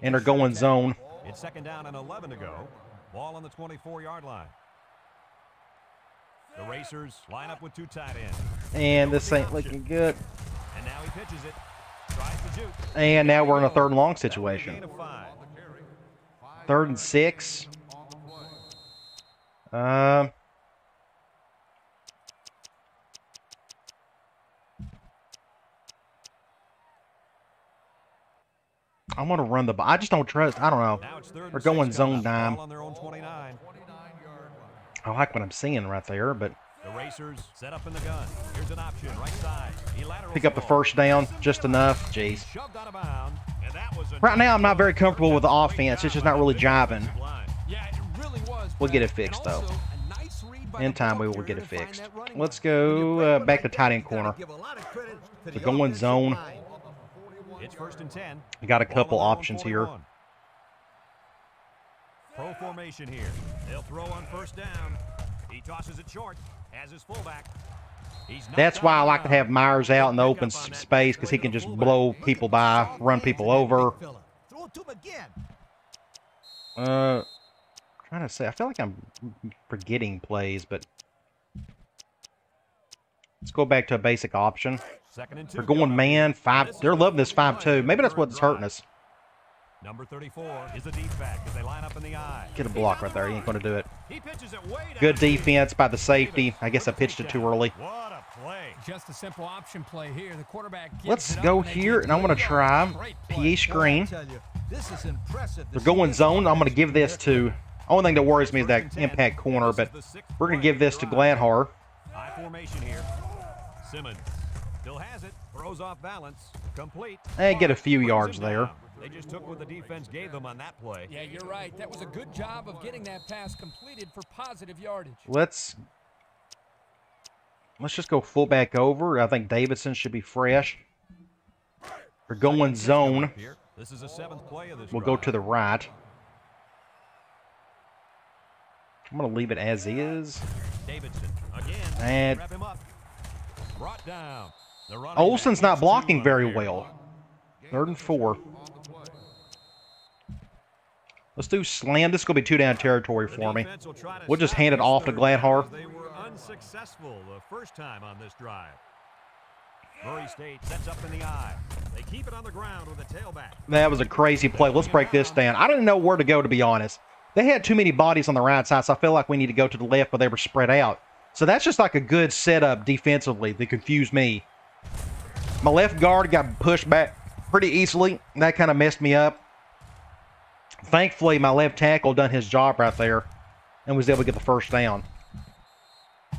And they're going zone. It's second down and 11 to go. Ball on the 24-yard line. The Racers line up with two tight ends. And this ain't looking good. And now he pitches it. Tries to shoot. And now we're in a third and long That'll be a situation. gain of five. Third and six. Um. I want to run the. I just don't trust. I don't know. Now it's third and We're going zone dime. on their own 29. I like what I'm seeing right there, but The racers set up in the gun. Here's an option, right side. Pick up the first down just enough. Jeez. Shoved out of bounds, and that was a Right now, I'm not very comfortable with the offense. It's just not really jiving. defensive line. Yeah, it really was. We'll get it fixed, though. also, a nice read by In time, we will get it fixed. Let's back. When you go uh, back to tight end corner. give a lot of credit to We're the going zone. line. It's first and 10. We got a couple on their own options here. 41. Pro formation here. They'll throw on first down. He tosses it short. Has his fullback. He's That's why I like to have Myers out in the open up on s- that space because he can just blow people by, run people over. Throw it to him again. Uh, trying to say, I feel like I'm forgetting plays, but let's go back to a basic option. Second and two They're going man five. They're loving this five drive two. Maybe that's what's hurting us. Number 34 is the deep back as they line up in the I. Get a block right there. He ain't going to do it. He pitches it way Good defense by the safety. I guess I pitched it too early. What a play. Just a simple option play here. The quarterback Let's go here, and I'm going to try yards. Great play. PA screen. I tell you, this is impressive. to They're going zone. I'm going to give this to. Only thing that worries me is that impact corner, but we're going to give this to drive. Gladhar. High formation here. Simmons still has it. Throws off balance. Complete. And get a few yards there. Down. They just took what the defense gave them on that play. Yeah, you're right. That was a good job of getting that pass completed for positive yardage. Let's let's just go fullback over. I think Davidson should be fresh. We're going zone. Here. This is a seventh play of this We'll go to the right. I'm going to leave it as is. Davidson again. And- Wrap him up. Brought down. The Olson's not blocking very well. Third and four. Let's do slam. This is going to be two down territory for me. defense will try to We'll just hand it off to Gladhar. They were unsuccessful the first time on this drive. Murray State sets up in the I. They keep it on the ground with a tailback. That was a crazy play. Let's break this down. I didn't know where to go, to be honest. They had too many bodies on the right side, so I feel like we need to go to the left, but they were spread out. So that's just like a good setup defensively that confused me. My left guard got pushed back pretty easily. That kind of messed me up. Thankfully, my left tackle done his job right there and was able to get the first down.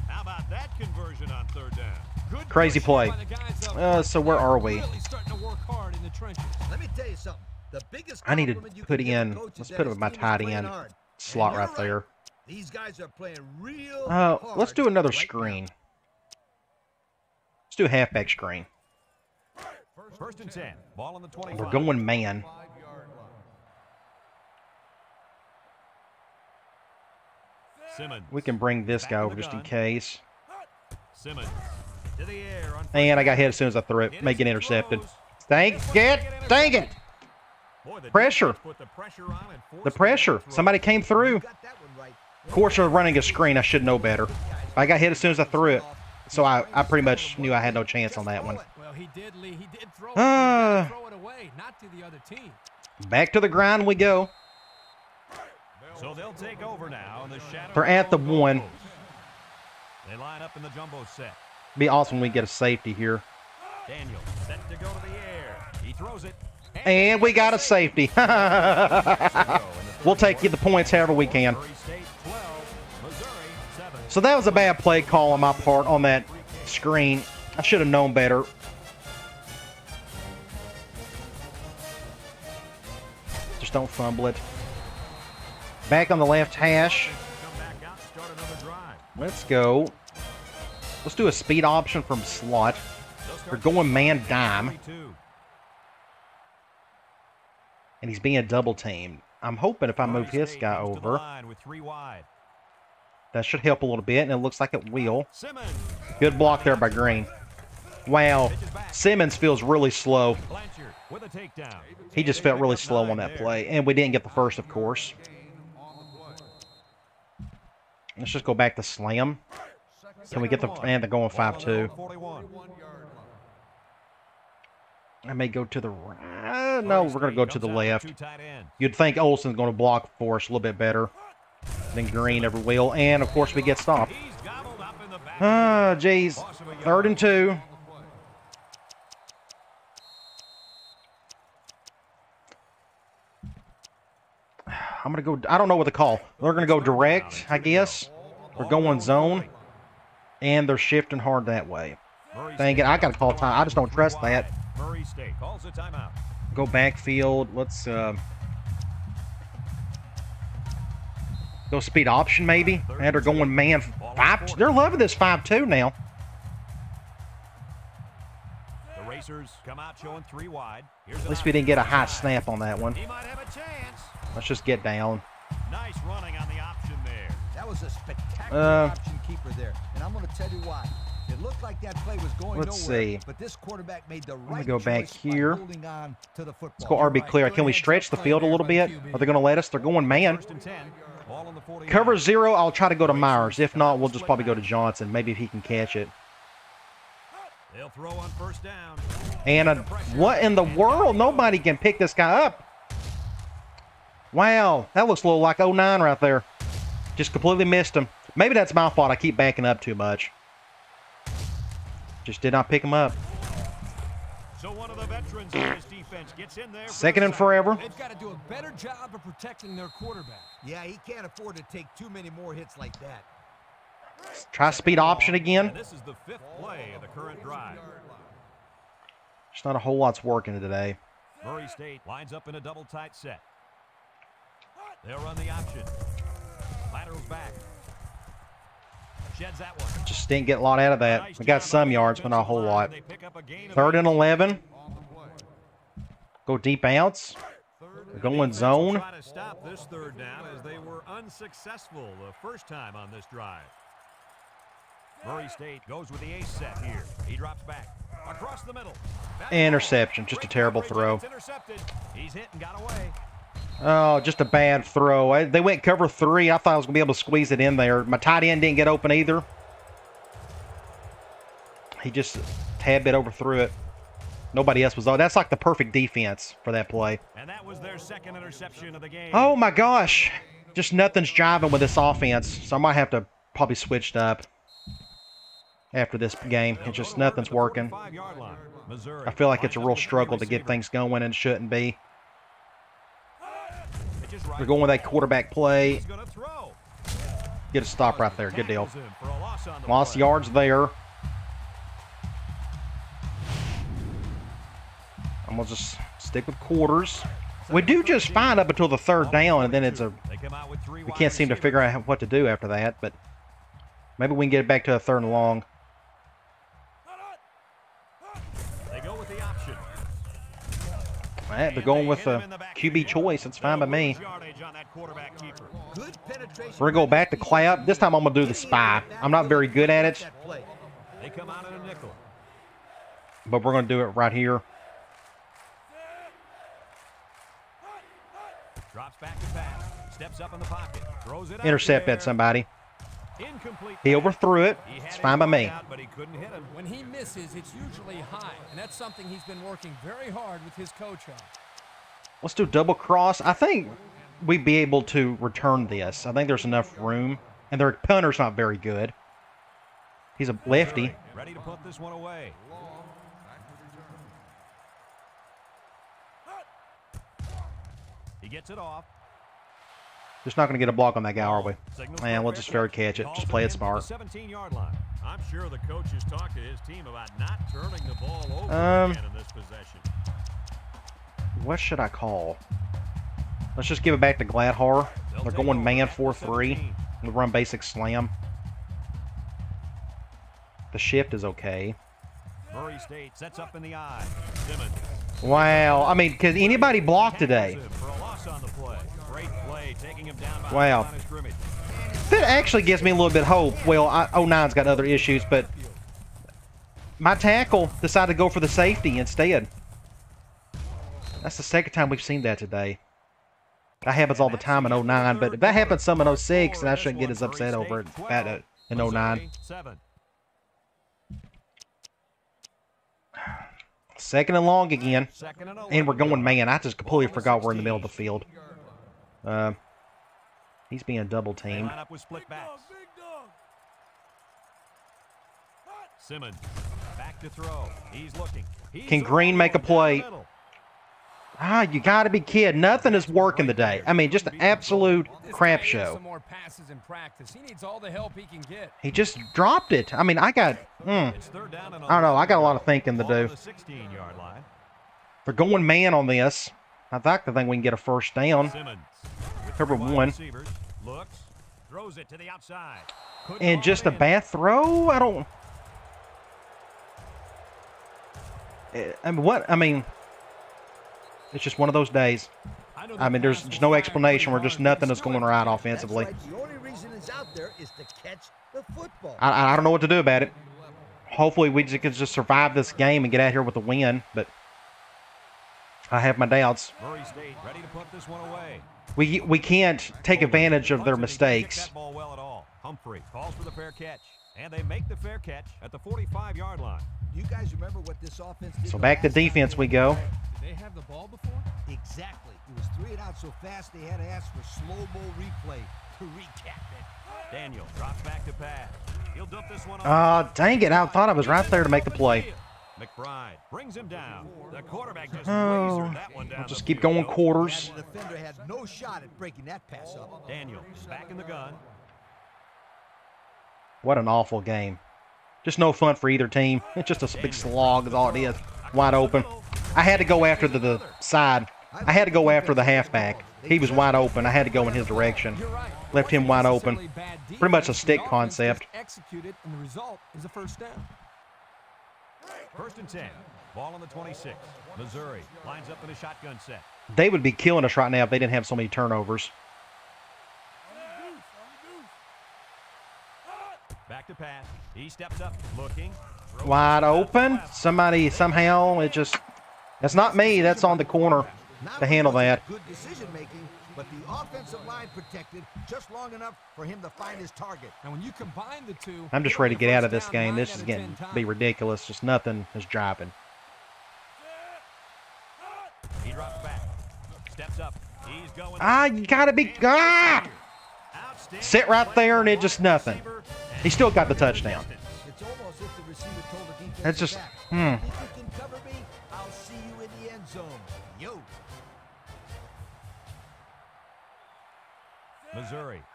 How about that conversion on third down? Good Crazy play. By the guys up Uh, so where They're we? Really starting to work hard in the trenches. Let me tell you something. The biggest I need to put can in- let's that put his my tight end hard. Slot And right there. These guys are playing real Uh, let's do another right now. screen. Let's do a halfback screen. First and 10. Ball on the 25. We're going man. Simmons. We can bring this guy over just in case. Simmons to the air And I got hit as soon as I threw it. May get intercepted. Dang it! Dang it! Boy, the Pressure. the pressure The pressure. Somebody came through. right. Of course, they're running a screen. I should know better. I got hit as soon as I threw it. So I, I pretty much knew I had no chance on that one. Well, he did, Lee. He did throw it. Uh, throw it away, not to the other team. Back to the grind we go. So they'll take over now in the shadow. They're at the one. They line up in the jumbo set. Be awesome when we get a safety here. Daniel set to go to the air. He throws it. And we got a safety. we'll take you the points however we can. Murray State 12, Missouri 7. So that was a bad play call on my part on that screen. I should have known better. Just don't fumble it. Back on the left hash. Let's go. Let's do a speed option from slot. We're going man dime, and he's being double teamed. I'm hoping if I move Murray his guy over, that should help a little bit, and it looks like it will. Good block there by Green. Wow. Simmons feels really slow. He just felt really slow on that play, and we didn't get the first, of course. Let's just go back to slam. Can we get the and they're going five two? I may go to the right. No, we're gonna go to the left. two tight ends. You'd think Olson's gonna block for us a little bit better. than Green over Will. And, of course, we get stopped. He's gobbled up in the back. Ah, jeez. A yard. Third and two. I'm gonna go. I don't know what to call. They're gonna go direct, I guess. They're going zone, and they're shifting hard that way. Dang it! I gotta call time. I just don't trust that. Murray State calls a timeout. Go backfield. Let's uh, go speed option maybe. And they're going man five. They're loving this five two now. The Racers come out showing three wide. Here's At least we didn't get a high snap on that one. He might have a chance. Let's just get down. Nice running on the option there. That was a spectacular Uh, option keeper there. And I'm going to tell you why. It looked like that play was going Let's nowhere, see. but this quarterback made the gonna right go back here. holding on to the football. Let's go RB clear. Can we stretch the field a little bit? Are they going to let us? They're going man. First and 10. Ball on the 49. Cover zero. I'll try to go to Myers. If not, we'll just probably go to Johnson. Maybe if he can catch it. They'll throw on first down. And uh, what in the world? Nobody can pick this guy up. Wow, that looks a little like 09 right there. Just completely missed him. Maybe that's my fault. I keep backing up too much. Just did not pick him up. So one of the veterans in this defense gets in there. Second and forever. They've got to do a better job of protecting their quarterback. Yeah, he can't afford to take too many more hits like that. Try speed option again. And this is the fifth play of the current drive. Just not a whole lot's working today. Murray State lines up in a double tight set. They'll run the option. Laterals back. Sheds that one. Just didn't get a lot out of that. We got some yards, but not a whole lot. They pick up a gain of Third and 11. Go deep outs. The going zone. Try to stop this third down as they were unsuccessful the first time on this drive. Murray State goes with the ace set here. He drops back across the middle. That Interception. Just a terrible throw. intercepted. He's hit and got away. Oh, just a bad throw. I, they went cover three. I thought I was going to be able to squeeze it in there. My tight end didn't get open either. He just tad bit overthrew it. Nobody else was on. That's like the perfect defense for that play. And that was their second interception of the game. Oh my gosh. Just nothing's jiving with this offense. So I might have to probably switch up after this game. It's just go to work nothing's working. 45-yard line. Missouri I feel like it's a real up with three struggle to get things going and it shouldn't be. They're going with that quarterback play. He's gonna throw. Get a stop right there. Good deal. Tackles him for a loss on the Lost yards there. I'm gonna just stick with quarters. We do just fine up until the third down, and then it's a They come out with three we can't seem to figure out what to do after that. But maybe we can get it back to a third and long. Eh, they're going with a QB choice. It's fine by me. Yardage on that quarterback keeper. Good penetration. We're gonna go back to clap. This time I'm gonna do the spy. I'm not very good at it, That play. They come out in a nickel. but we're gonna do it right here. Drops back to pass. Steps up in the pocket. Throws it Intercept that somebody. Incomplete. He overthrew it. He had It's it fine by me. out, but he couldn't hit him. When he misses, it's usually high, and that's something he's been working very hard with his coach on. Let's do double cross. I think we'd be able to return this. I think there's enough room. And their punter's not very good. He's a lefty. Ready to put this one away. He gets it off. Just not going to get a block on that guy, are we? Man, we'll just fair catch. it. Just play it in from the smart. 17-yard line. I'm sure the coach has talked to his team about not turning the ball over Um, again in this possession. What should I call? Let's just give it back to Gladhar. They're going man at the 4-3. 17. We run basic slam. The shift is okay. Murray State sets up in the I. Wow. I mean, could anybody block today? Wow. the line of scrimmage. That actually gives me a little bit of hope. Well, I, 09's got other issues, but my tackle decided to go for the safety instead. That's the second time we've seen that today. That happens all the time in 09, but if that happens some in 06, then I shouldn't get as upset over it at, uh, in 09. Second and long again, and, and we're going man. I just completely forgot we're in the middle of the field. Uh, He's being double They teamed. line up with split backs. Simmons back to throw. He's looking. He's Can Green make a play? Ah, you gotta be kidding. Nothing is working today. I mean, just an absolute crap show. Some more passes in practice. He needs all the help he can get. He just dropped it. I mean, I got, It's third down and I don't know. I got a lot of thinking to do. 16-yard line. They're going man on this. I'd like to think we can get a first down. Cover one. looks, throws it to the outside. Couldn't And just a bad throw? I don't. Eh, I mean, what? I mean, it's just one of those days. I mean, there's, no explanation where just nothing is going right offensively. That's right. The only reason it's out there is to catch the football. I- I, don't know what to do about it. Hopefully, we just can just survive this game and get out here with a win. But I have my doubts. Murray State ready to put this one away. We we can't take advantage of their Punts it, he didn't kick mistakes. well at all. Humphrey calls for the fair catch, and they make the fair catch at the 45-yard line. Do you guys remember what this offense did? So back to defense we go. Did they have the ball before? Exactly. It was three and out so fast they had to ask for slow-mo replay to recap it. Daniel drops back to pass. He'll dump this one off. Ah, dang it! I thought I was right there to make the play. McBride brings him down. The quarterback just Oh, that one down I'll just keep going quarters. The defender had no shot at breaking that pass up. Daniel back in the gun. What an awful game. Just no fun for either team. It's just a big slog is all it is. Wide open. I had to go after the, the side. I had to go after the halfback. He was wide open. I had to go in his direction. Left him wide open. Pretty much a stick concept. Executed, and the result is a first down. First and 10. Ball on the 26. Missouri lines up in a shotgun set. They would be killing us right now if they didn't have so many turnovers. Back to pass. He steps up, looking. Wide it to the open. Somebody somehow it just. That's not me. That's on the corner to handle that. Good decision making, but the offensive line protected just long enough for him to find his target. And when you combine the two, I'm just ready to get out of this game. This is of getting to be ridiculous. Just nothing is driving. He drops back. Steps up. He's going. Ah, you gotta be. Ah! Sit right there and by it just nothing. He still got the touchdown. It's almost if the receiver told the defensive That's just- hmm.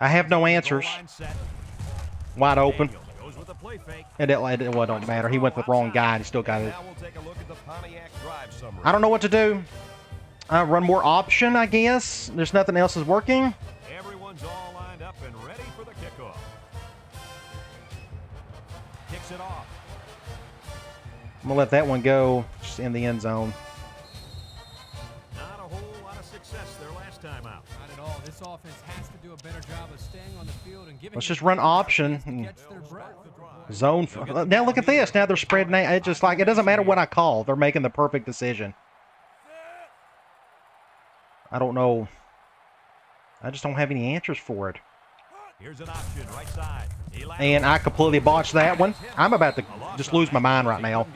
I have no answers. Wide open. Daniels goes with a play fake. It, it, well, don't matter. He went with the wrong guy and he still got it. Now we'll take a look at the Pontiac drive summary. I don't know what to do. Uh, run more option, I guess. There's nothing else is working. Everyone's all lined up and ready for the kickoff. Kicks it off. I'm gonna let that one go just in the end zone. Let's their just run players a option chance to and- catch their breath. Zone. Now look at this. Now they're spreading. out. It's just like it doesn't matter what I call. They're making the perfect decision. I don't know. I just don't have any answers for it. Here's an option, right side. And I completely botched that one. I'm about to just lose my mind right now.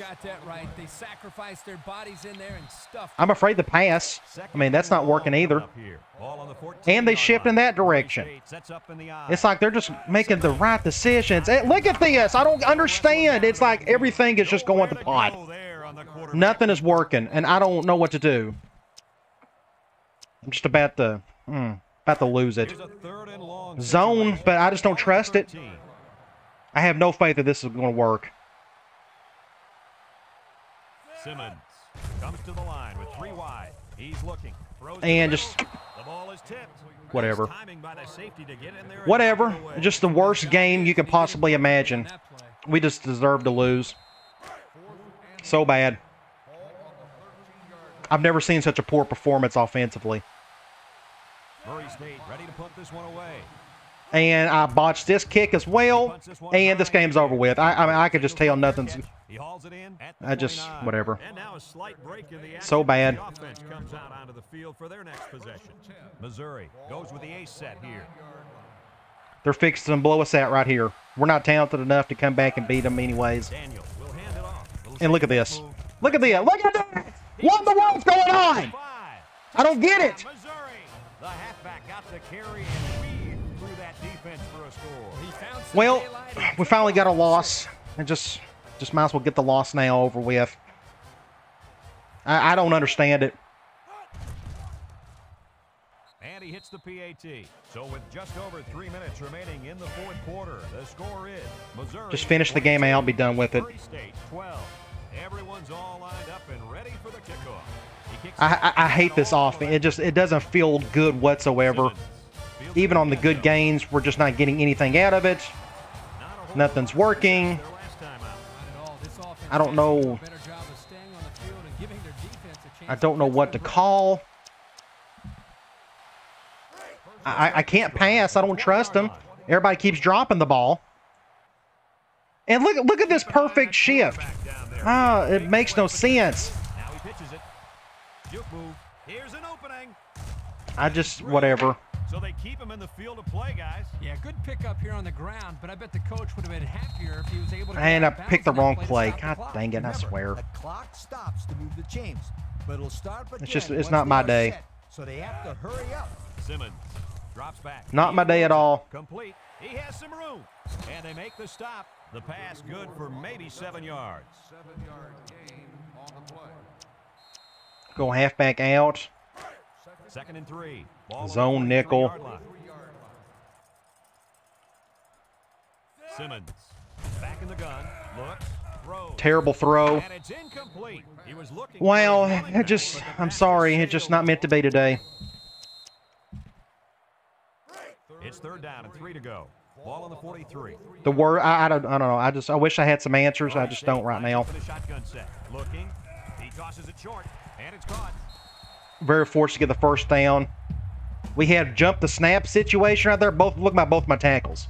Couldn't get past those big linemen. You got that right. They sacrificed their bodies in there and stuffed. I'm afraid the pass. I mean, that's not working either. Up here. Ball on the 14 And they shift in that direction. State sets up in the I. It's like they're just making the right decisions. Hey, look at this. I don't understand. It's like everything is just going to Nowhere pot. go there on the quarterback. Nothing is working, and I don't know what to do. I'm just about to, hmm, about to lose it. Here's a third and long Zone, but I just don't trust it. I have no faith that this is going to work. Simmons comes to the line with three wide. He's looking. And just- the ball is tipped. Whatever. Nice timing by the safety to get in there and Whatever. knock it away. Just the worst game you could possibly imagine. We just deserve to lose. So bad. I've never seen such a poor performance offensively. Murray State ready to put this one away. And I botched this kick as well. And this game's over with. I, I mean, I could just tell nothing's. He hauls it in at the I just- whatever. And now a slight break in the action So bad. The offense comes out onto the field for their next possession. Missouri goes with the ace set here. They're fixing to blow us out right here. We're not talented enough to come back and beat them anyways. Daniel will hand it off. Little And look at this. Look at this. Look at that. What in the world's going on? I don't get it. Well, we finally got a loss, and just just might as well get the loss now over with. I, I don't understand it. And he hits the PAT. So with just over three minutes remaining in the fourth quarter, the score is Missouri. Just finish the game out, be done with it. Murray State 12. Everyone's all lined up and ready for the kickoff. I, I, I hate this offense. It just it doesn't feel good whatsoever. Even on the good gains, we're just not getting anything out of it. Not a whole Nothing's working. their last time out. Not at all. This offense I don't has to do know. a better job of staying on the field and giving their defense a chance I don't know what to call. I, I- can't pass. I don't trust him. Everybody keeps dropping the ball. And look look at this perfect shift. Ah, it makes no for the defense. sense. Now he pitches it. Juke move. Here's an opening. I just whatever. So they keep him in the field of play, guys. Yeah, good pickup here on the ground, but I bet the coach would have been happier if he was able to. And I picked the wrong that play. to stop the God dang it! I swear. The clock stops to move the chains, but it'll start again. It's just- it's not my day. set, so they have to hurry up. Simmons drops back. Not my day at all. Complete. He has some room. And they make the stop. The pass good for maybe seven yards. Seven yard gain on the play. Go halfback out. Second and three. Ball on the Zone nickel. Simmons back in the gun. Throws. Terrible throw. And it's incomplete. He was looking for Well, it just I'm sorry. It's just not meant to be today. It's third down and three to go. Ball on the 43. The word I, I don't I don't know. I just I wish I had some answers. I just don't right now. up for the shotgun set. Looking. He tosses it short. And it's caught. Very forced to get the first down. We had jump the snap situation right there. Both look at my both my tackles.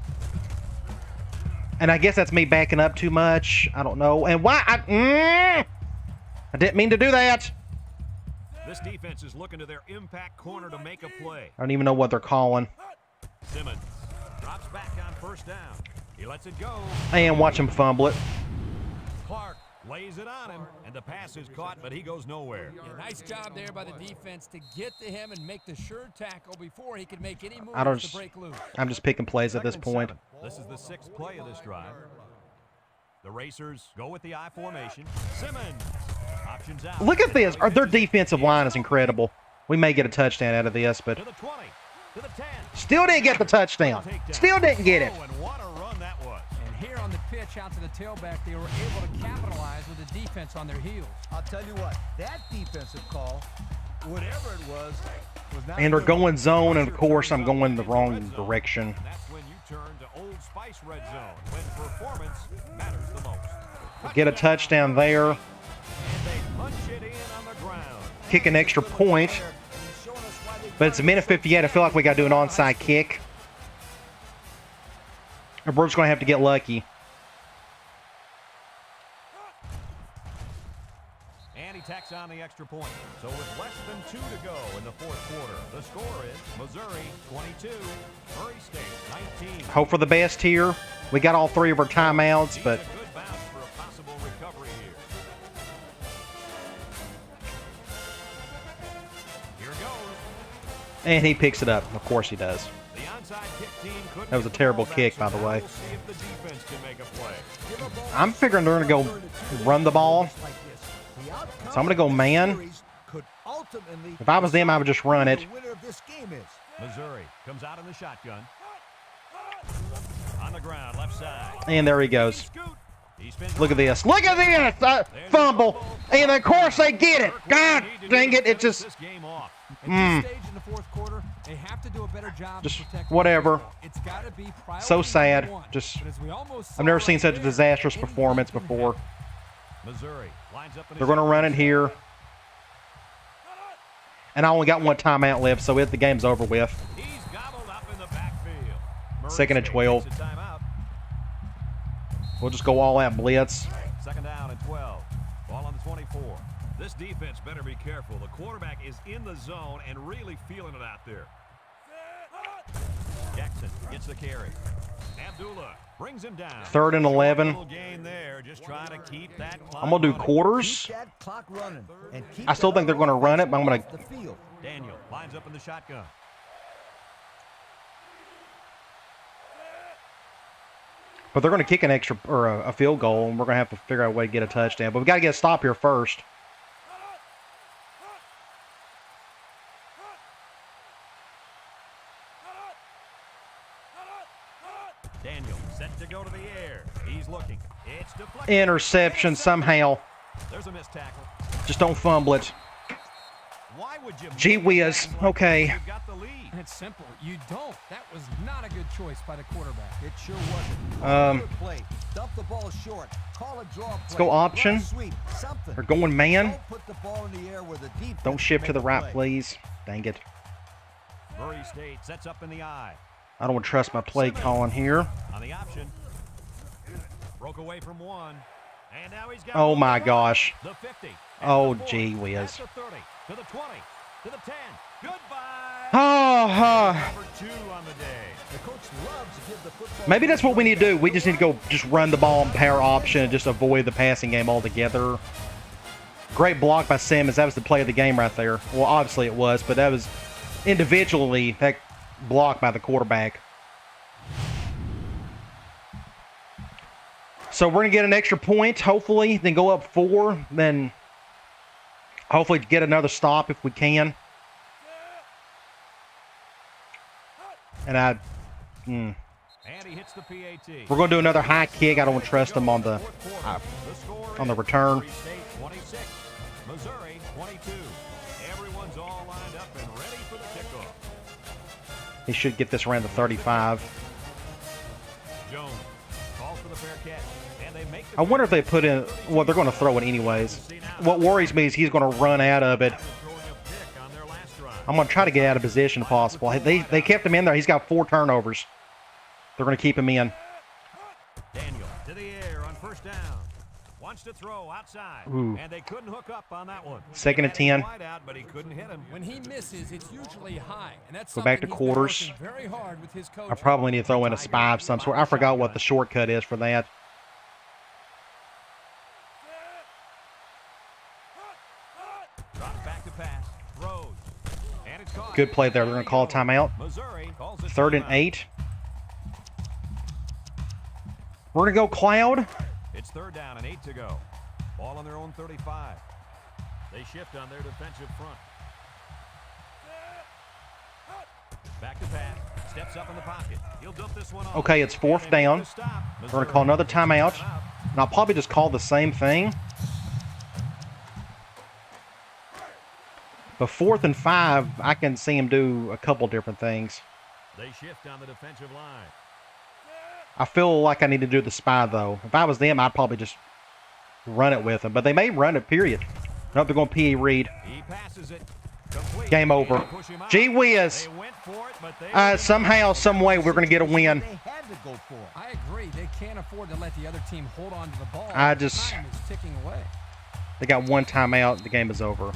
And I guess that's me backing up too much. I don't know. And why I mm, I didn't mean to do that. This defense is looking to their impact corner to make a play. I don't even know what they're calling. Simmons drops back on first down. He lets it go. And watch him fumble it. Clark lays it on him, and the pass is caught, but he goes nowhere. Yeah, nice job there by the defense to get to him and make the sure tackle before he could make any moves I don't to just- break loose. I'm just picking plays at this point. This is the sixth play of this drive. The Racers go with the I formation. Simmons options out. Look at this. Our- Their defensive line is incredible. We may get a touchdown out of this, but To the 20, to the 10. still didn't get the touchdown. Still didn't get it. Oh, and what a run that was. And here on the pitch out to the tailback, they were able to capitalize with the defense on their heels. I'll tell you what, that defensive call, whatever it was, was not. And they're going zone, and of course I'm going the wrong direction. That's when you turn to Old Spice Red Zone, when performance matters the most. Get a touchdown there. And they punch it in on the ground. Kick an extra point. But it's a minute 58. I feel like we got to do an onside kick. Or we're just going to have to get lucky. On the extra point. So with less than two to go in the fourth quarter, the score is Missouri 22, Murray State 19. Hope for the best here. We got all three of our timeouts, but a good bounce for a possible recovery here. Here goes. and he picks it up. Of course he does. The onside kick team That was a terrible kick, by the way. now We'll see if the defense can make a play. I'm figuring they're going to go run the ball. So I'm gonna go man. If I was them, I would just run it. The winner of this game is. Missouri comes out in the shotgun. On the ground, left side. And there he goes. Scoot. He spins Look at this. Look at this. Uh, fumble. And of course they get it. God dang it. It just. This game off. At Mm. stage in the fourth quarter, they have to do a better job Just whatever. the football. It's got to be priority So sad. Just- But as we almost I've never seen such a disastrous performance before. Missouri lines up in They're going to run it here. And I only got one timeout left, so it, the game's over with. He's gobbled up in the backfield. Murray Second and 12. takes a timeout. We'll just go all out blitz. Second down and 12. Ball on the 24. This defense better be careful. The quarterback is in the zone and really feeling it out there. Jackson gets the carry. Third and 11. I'm going to do quarters. I still think they're going to run it, but I'm going to. Daniel lines up in the shotgun. But they're going to kick an extra or a, a, field goal, and we're going to have to figure out a way to get a touchdown. But we got to get a stop here first. Interception somehow. There's a missed tackle. Just don't fumble it. Why would you Gee move whiz. Okay. You've got the lead. It's simple. You don't. That was not a good choice by the quarterback. It sure wasn't. Um, play. Dump the ball short. Call a draw play. Let's go option. Run a sweep. Something. They're going man. Don't put the ball in the air where the defense Don't shift to the right, play. please. Dang it. Murray State sets up in the eye. I don't trust my play calling here. On the option. Broke away from one. And now he's got Oh my gosh. The 50. Oh, the gee whiz. At the 30. To the 20. To the 10. Goodbye. Oh, uh, Number two on the day. The coach loves to give the football maybe that's what we need to do. We just need to go just run the ball and power option and just avoid the passing game altogether. Great block by Simmons. That was the play of the game right there. Well, obviously it was, but that was individually that block by the quarterback. So we're gonna get an extra point, hopefully, then go up four, then hopefully get another stop if we can. And I. And he hits the PAT. We're going to do another high kick. I don't trust them on the uh, on the return. Murray State 26, Missouri 22. Everyone's all lined up and ready for the kickoff. He should get this around the 35. Jones calls for the fair catch, I wonder if they put in. Well, they're going to throw it anyways. What worries me is he's going to run out of it. throwing a pick on their last drive. I'm going to try to get out of position if possible. They they kept him in there. He's got four turnovers. They're going to keep him in. Daniel to the air on first down. Wants to throw outside, Ooh. and they couldn't hook up on that one. Second and He 10. wide out, but he couldn't hit him. When he misses, it's usually high, and that's Go back to something he's been quarters. Very hard with his coach. I probably need to throw in a spy of some sort. I forgot what the shortcut is for that. Drops back to pass, throws, and it's caught. Good play there. They're going to call a timeout. Missouri calls a Third and eight. We're going to go cloud. It's third down and eight to go. Ball on their own 35. They shift on their defensive front. Back to pass. Steps up in the pocket. He'll dump this one off. Okay, it's fourth down. make the stop. We're going to call another. Timeout. And I'll probably just call the same thing. But fourth and five, I can see him do a couple different things. They shift on the defensive line. I feel like I need to do the spy though. If I was them, I'd probably just run it with them. But they may run it. Period. Nope, they're going to PE read. He passes it. Complete. Game over. They push him out. Gee whiz. They went for it, Uh, somehow, some way, we're going to get a win. They had to go. I agree. They can't afford to let the other team hold on to the ball. I just. The away. They got one timeout. The game is over.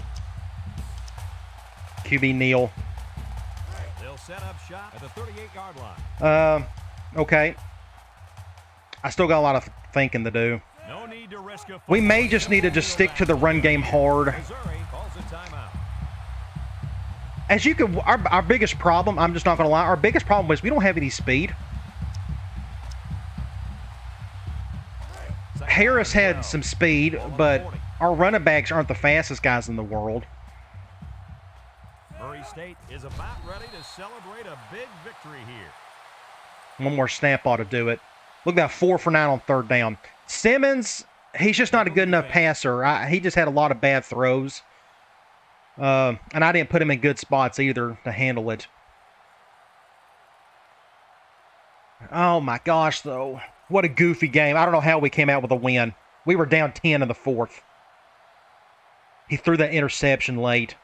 QB kneel. They'll set up at the 38-yard line. Um, okay. I still got a lot of thinking to do. No need to risk a We may just need to just stick to the run game hard. Missouri calls a timeout. As you can, our, our biggest problem, I'm just not going to lie, our biggest problem is we don't have any speed. Harris had some speed, Ball on the but our running backs aren't the fastest guys in the world. State is about ready to celebrate a big victory here. One more snap ought to do it. Look at that four for nine on third down. Simmons, he's just not a good enough passer. I, he just had a lot of bad throws. Uh, and I didn't put him in good spots either to handle it. Oh my gosh, though. What a goofy game. I don't know how we came out with a win. We were down 10 in the fourth. He threw that interception late.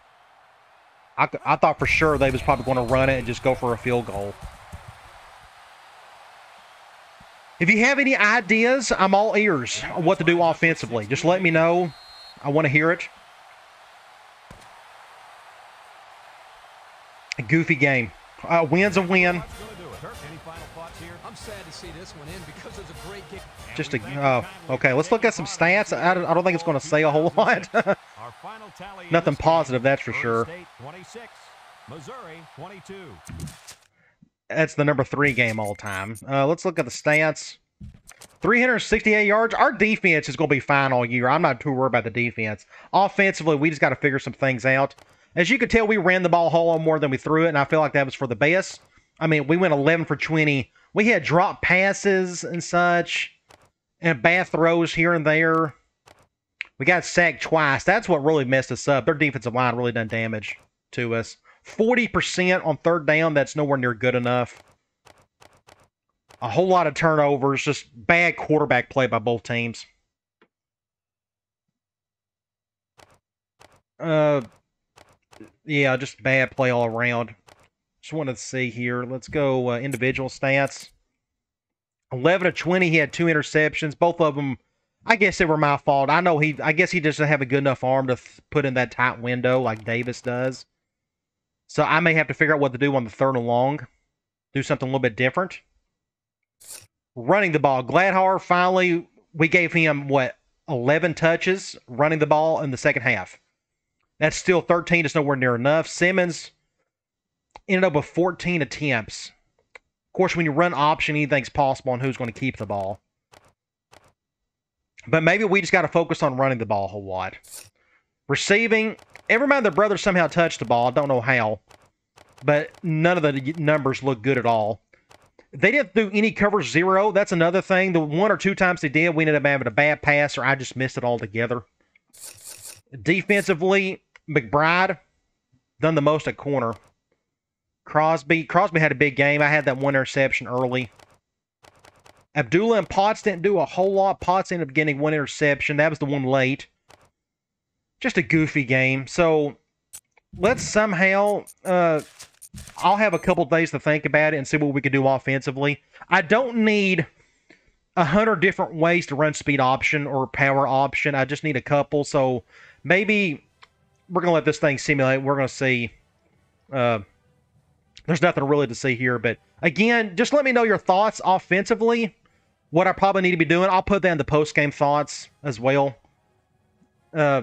I, I thought for sure they was probably going to run it and just go for a field goal. If you have any ideas, I'm all ears on what to do offensively. Just let me know. I want to hear it. A goofy game. Uh, win's a win. Just a. Uh, okay, let's look at some stats. I don't, I don't think it's going to say a whole lot. Our final tally Nothing positive, that's for sure. State 26, Missouri 22. That's the number three game all time. Uh, let's look at the stats. 368 yards. Our defense is going to be fine all year. I'm not too worried about the defense. Offensively, we just got to figure some things out. As you can tell, we ran the ball a whole lot more than we threw it, and I feel like that was for the best. I mean, we went 11 for 20. We had drop passes and such, and bad throws here and there. We got sacked twice. That's what really messed us up. Their defensive line really done damage to us. 40% on third down, that's nowhere near good enough. A whole lot of turnovers, just bad quarterback play by both teams. Uh, yeah, just bad play all around. Just wanted to see here. Let's go uh, individual stats. 11 to 20, he had two interceptions. Both of them, I guess they were my fault. I know he, I guess he doesn't have a good enough arm to put in that tight window like Davis does. So I may have to figure out what to do on the third and long. Do something a little bit different. Running the ball. Gladhar finally, we gave him, what, 11 touches running the ball in the second half. That's still 13. It's nowhere near enough. Simmons ended up with 14 attempts. Of course, when you run option, anything's possible on who's going to keep the ball. But maybe we just got to focus on running the ball a whole lot. Receiving, everybody and their brother somehow touched the ball. I don't know how. But none of the numbers look good at all. They didn't do any cover zero. That's another thing. The one or two times they did, we ended up having a bad pass, or I just missed it altogether. Defensively, McBride done the most at corner. Crosby, Crosby had a big game. I had that one interception early. Abdullah and Potts didn't do a whole lot. Potts ended up getting one interception. That was the one late. Just a goofy game. So let's somehow. Uh, I'll have a couple days to think about it and see what we can do offensively. I don't need a hundred different ways to run speed option or power option. I just need a couple. So maybe we're gonna let this thing simulate. We're gonna see. Uh, there's nothing really to see here, but again, just let me know your thoughts offensively. What I probably need to be doing, I'll put that in the post game thoughts as well. Uh,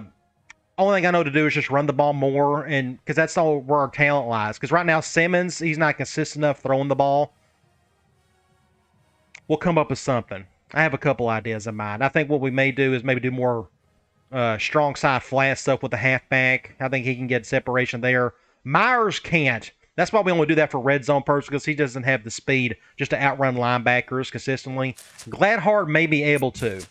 only thing I know to do is just run the ball more, and because that's all where our talent lies. Because right now Simmons, he's not consistent enough throwing the ball. We'll come up with something. I have a couple ideas in mind. I think what we may do is maybe do more uh, strong side flat stuff with the halfback. I think he can get separation there. Myers can't. That's why we only do that for red zone purposes because he doesn't have the speed just to outrun linebackers consistently. Gladhard may be able to.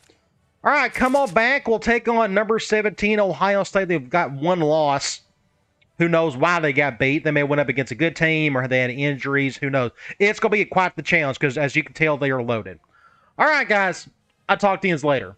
All right, come on back. We'll take on number 17, Ohio State. They've got one loss. Who knows why they got beat? They may have went up against a good team or they had injuries. Who knows? It's going to be quite the challenge because, as you can tell, they are loaded. All right, guys. I'll talk to you later.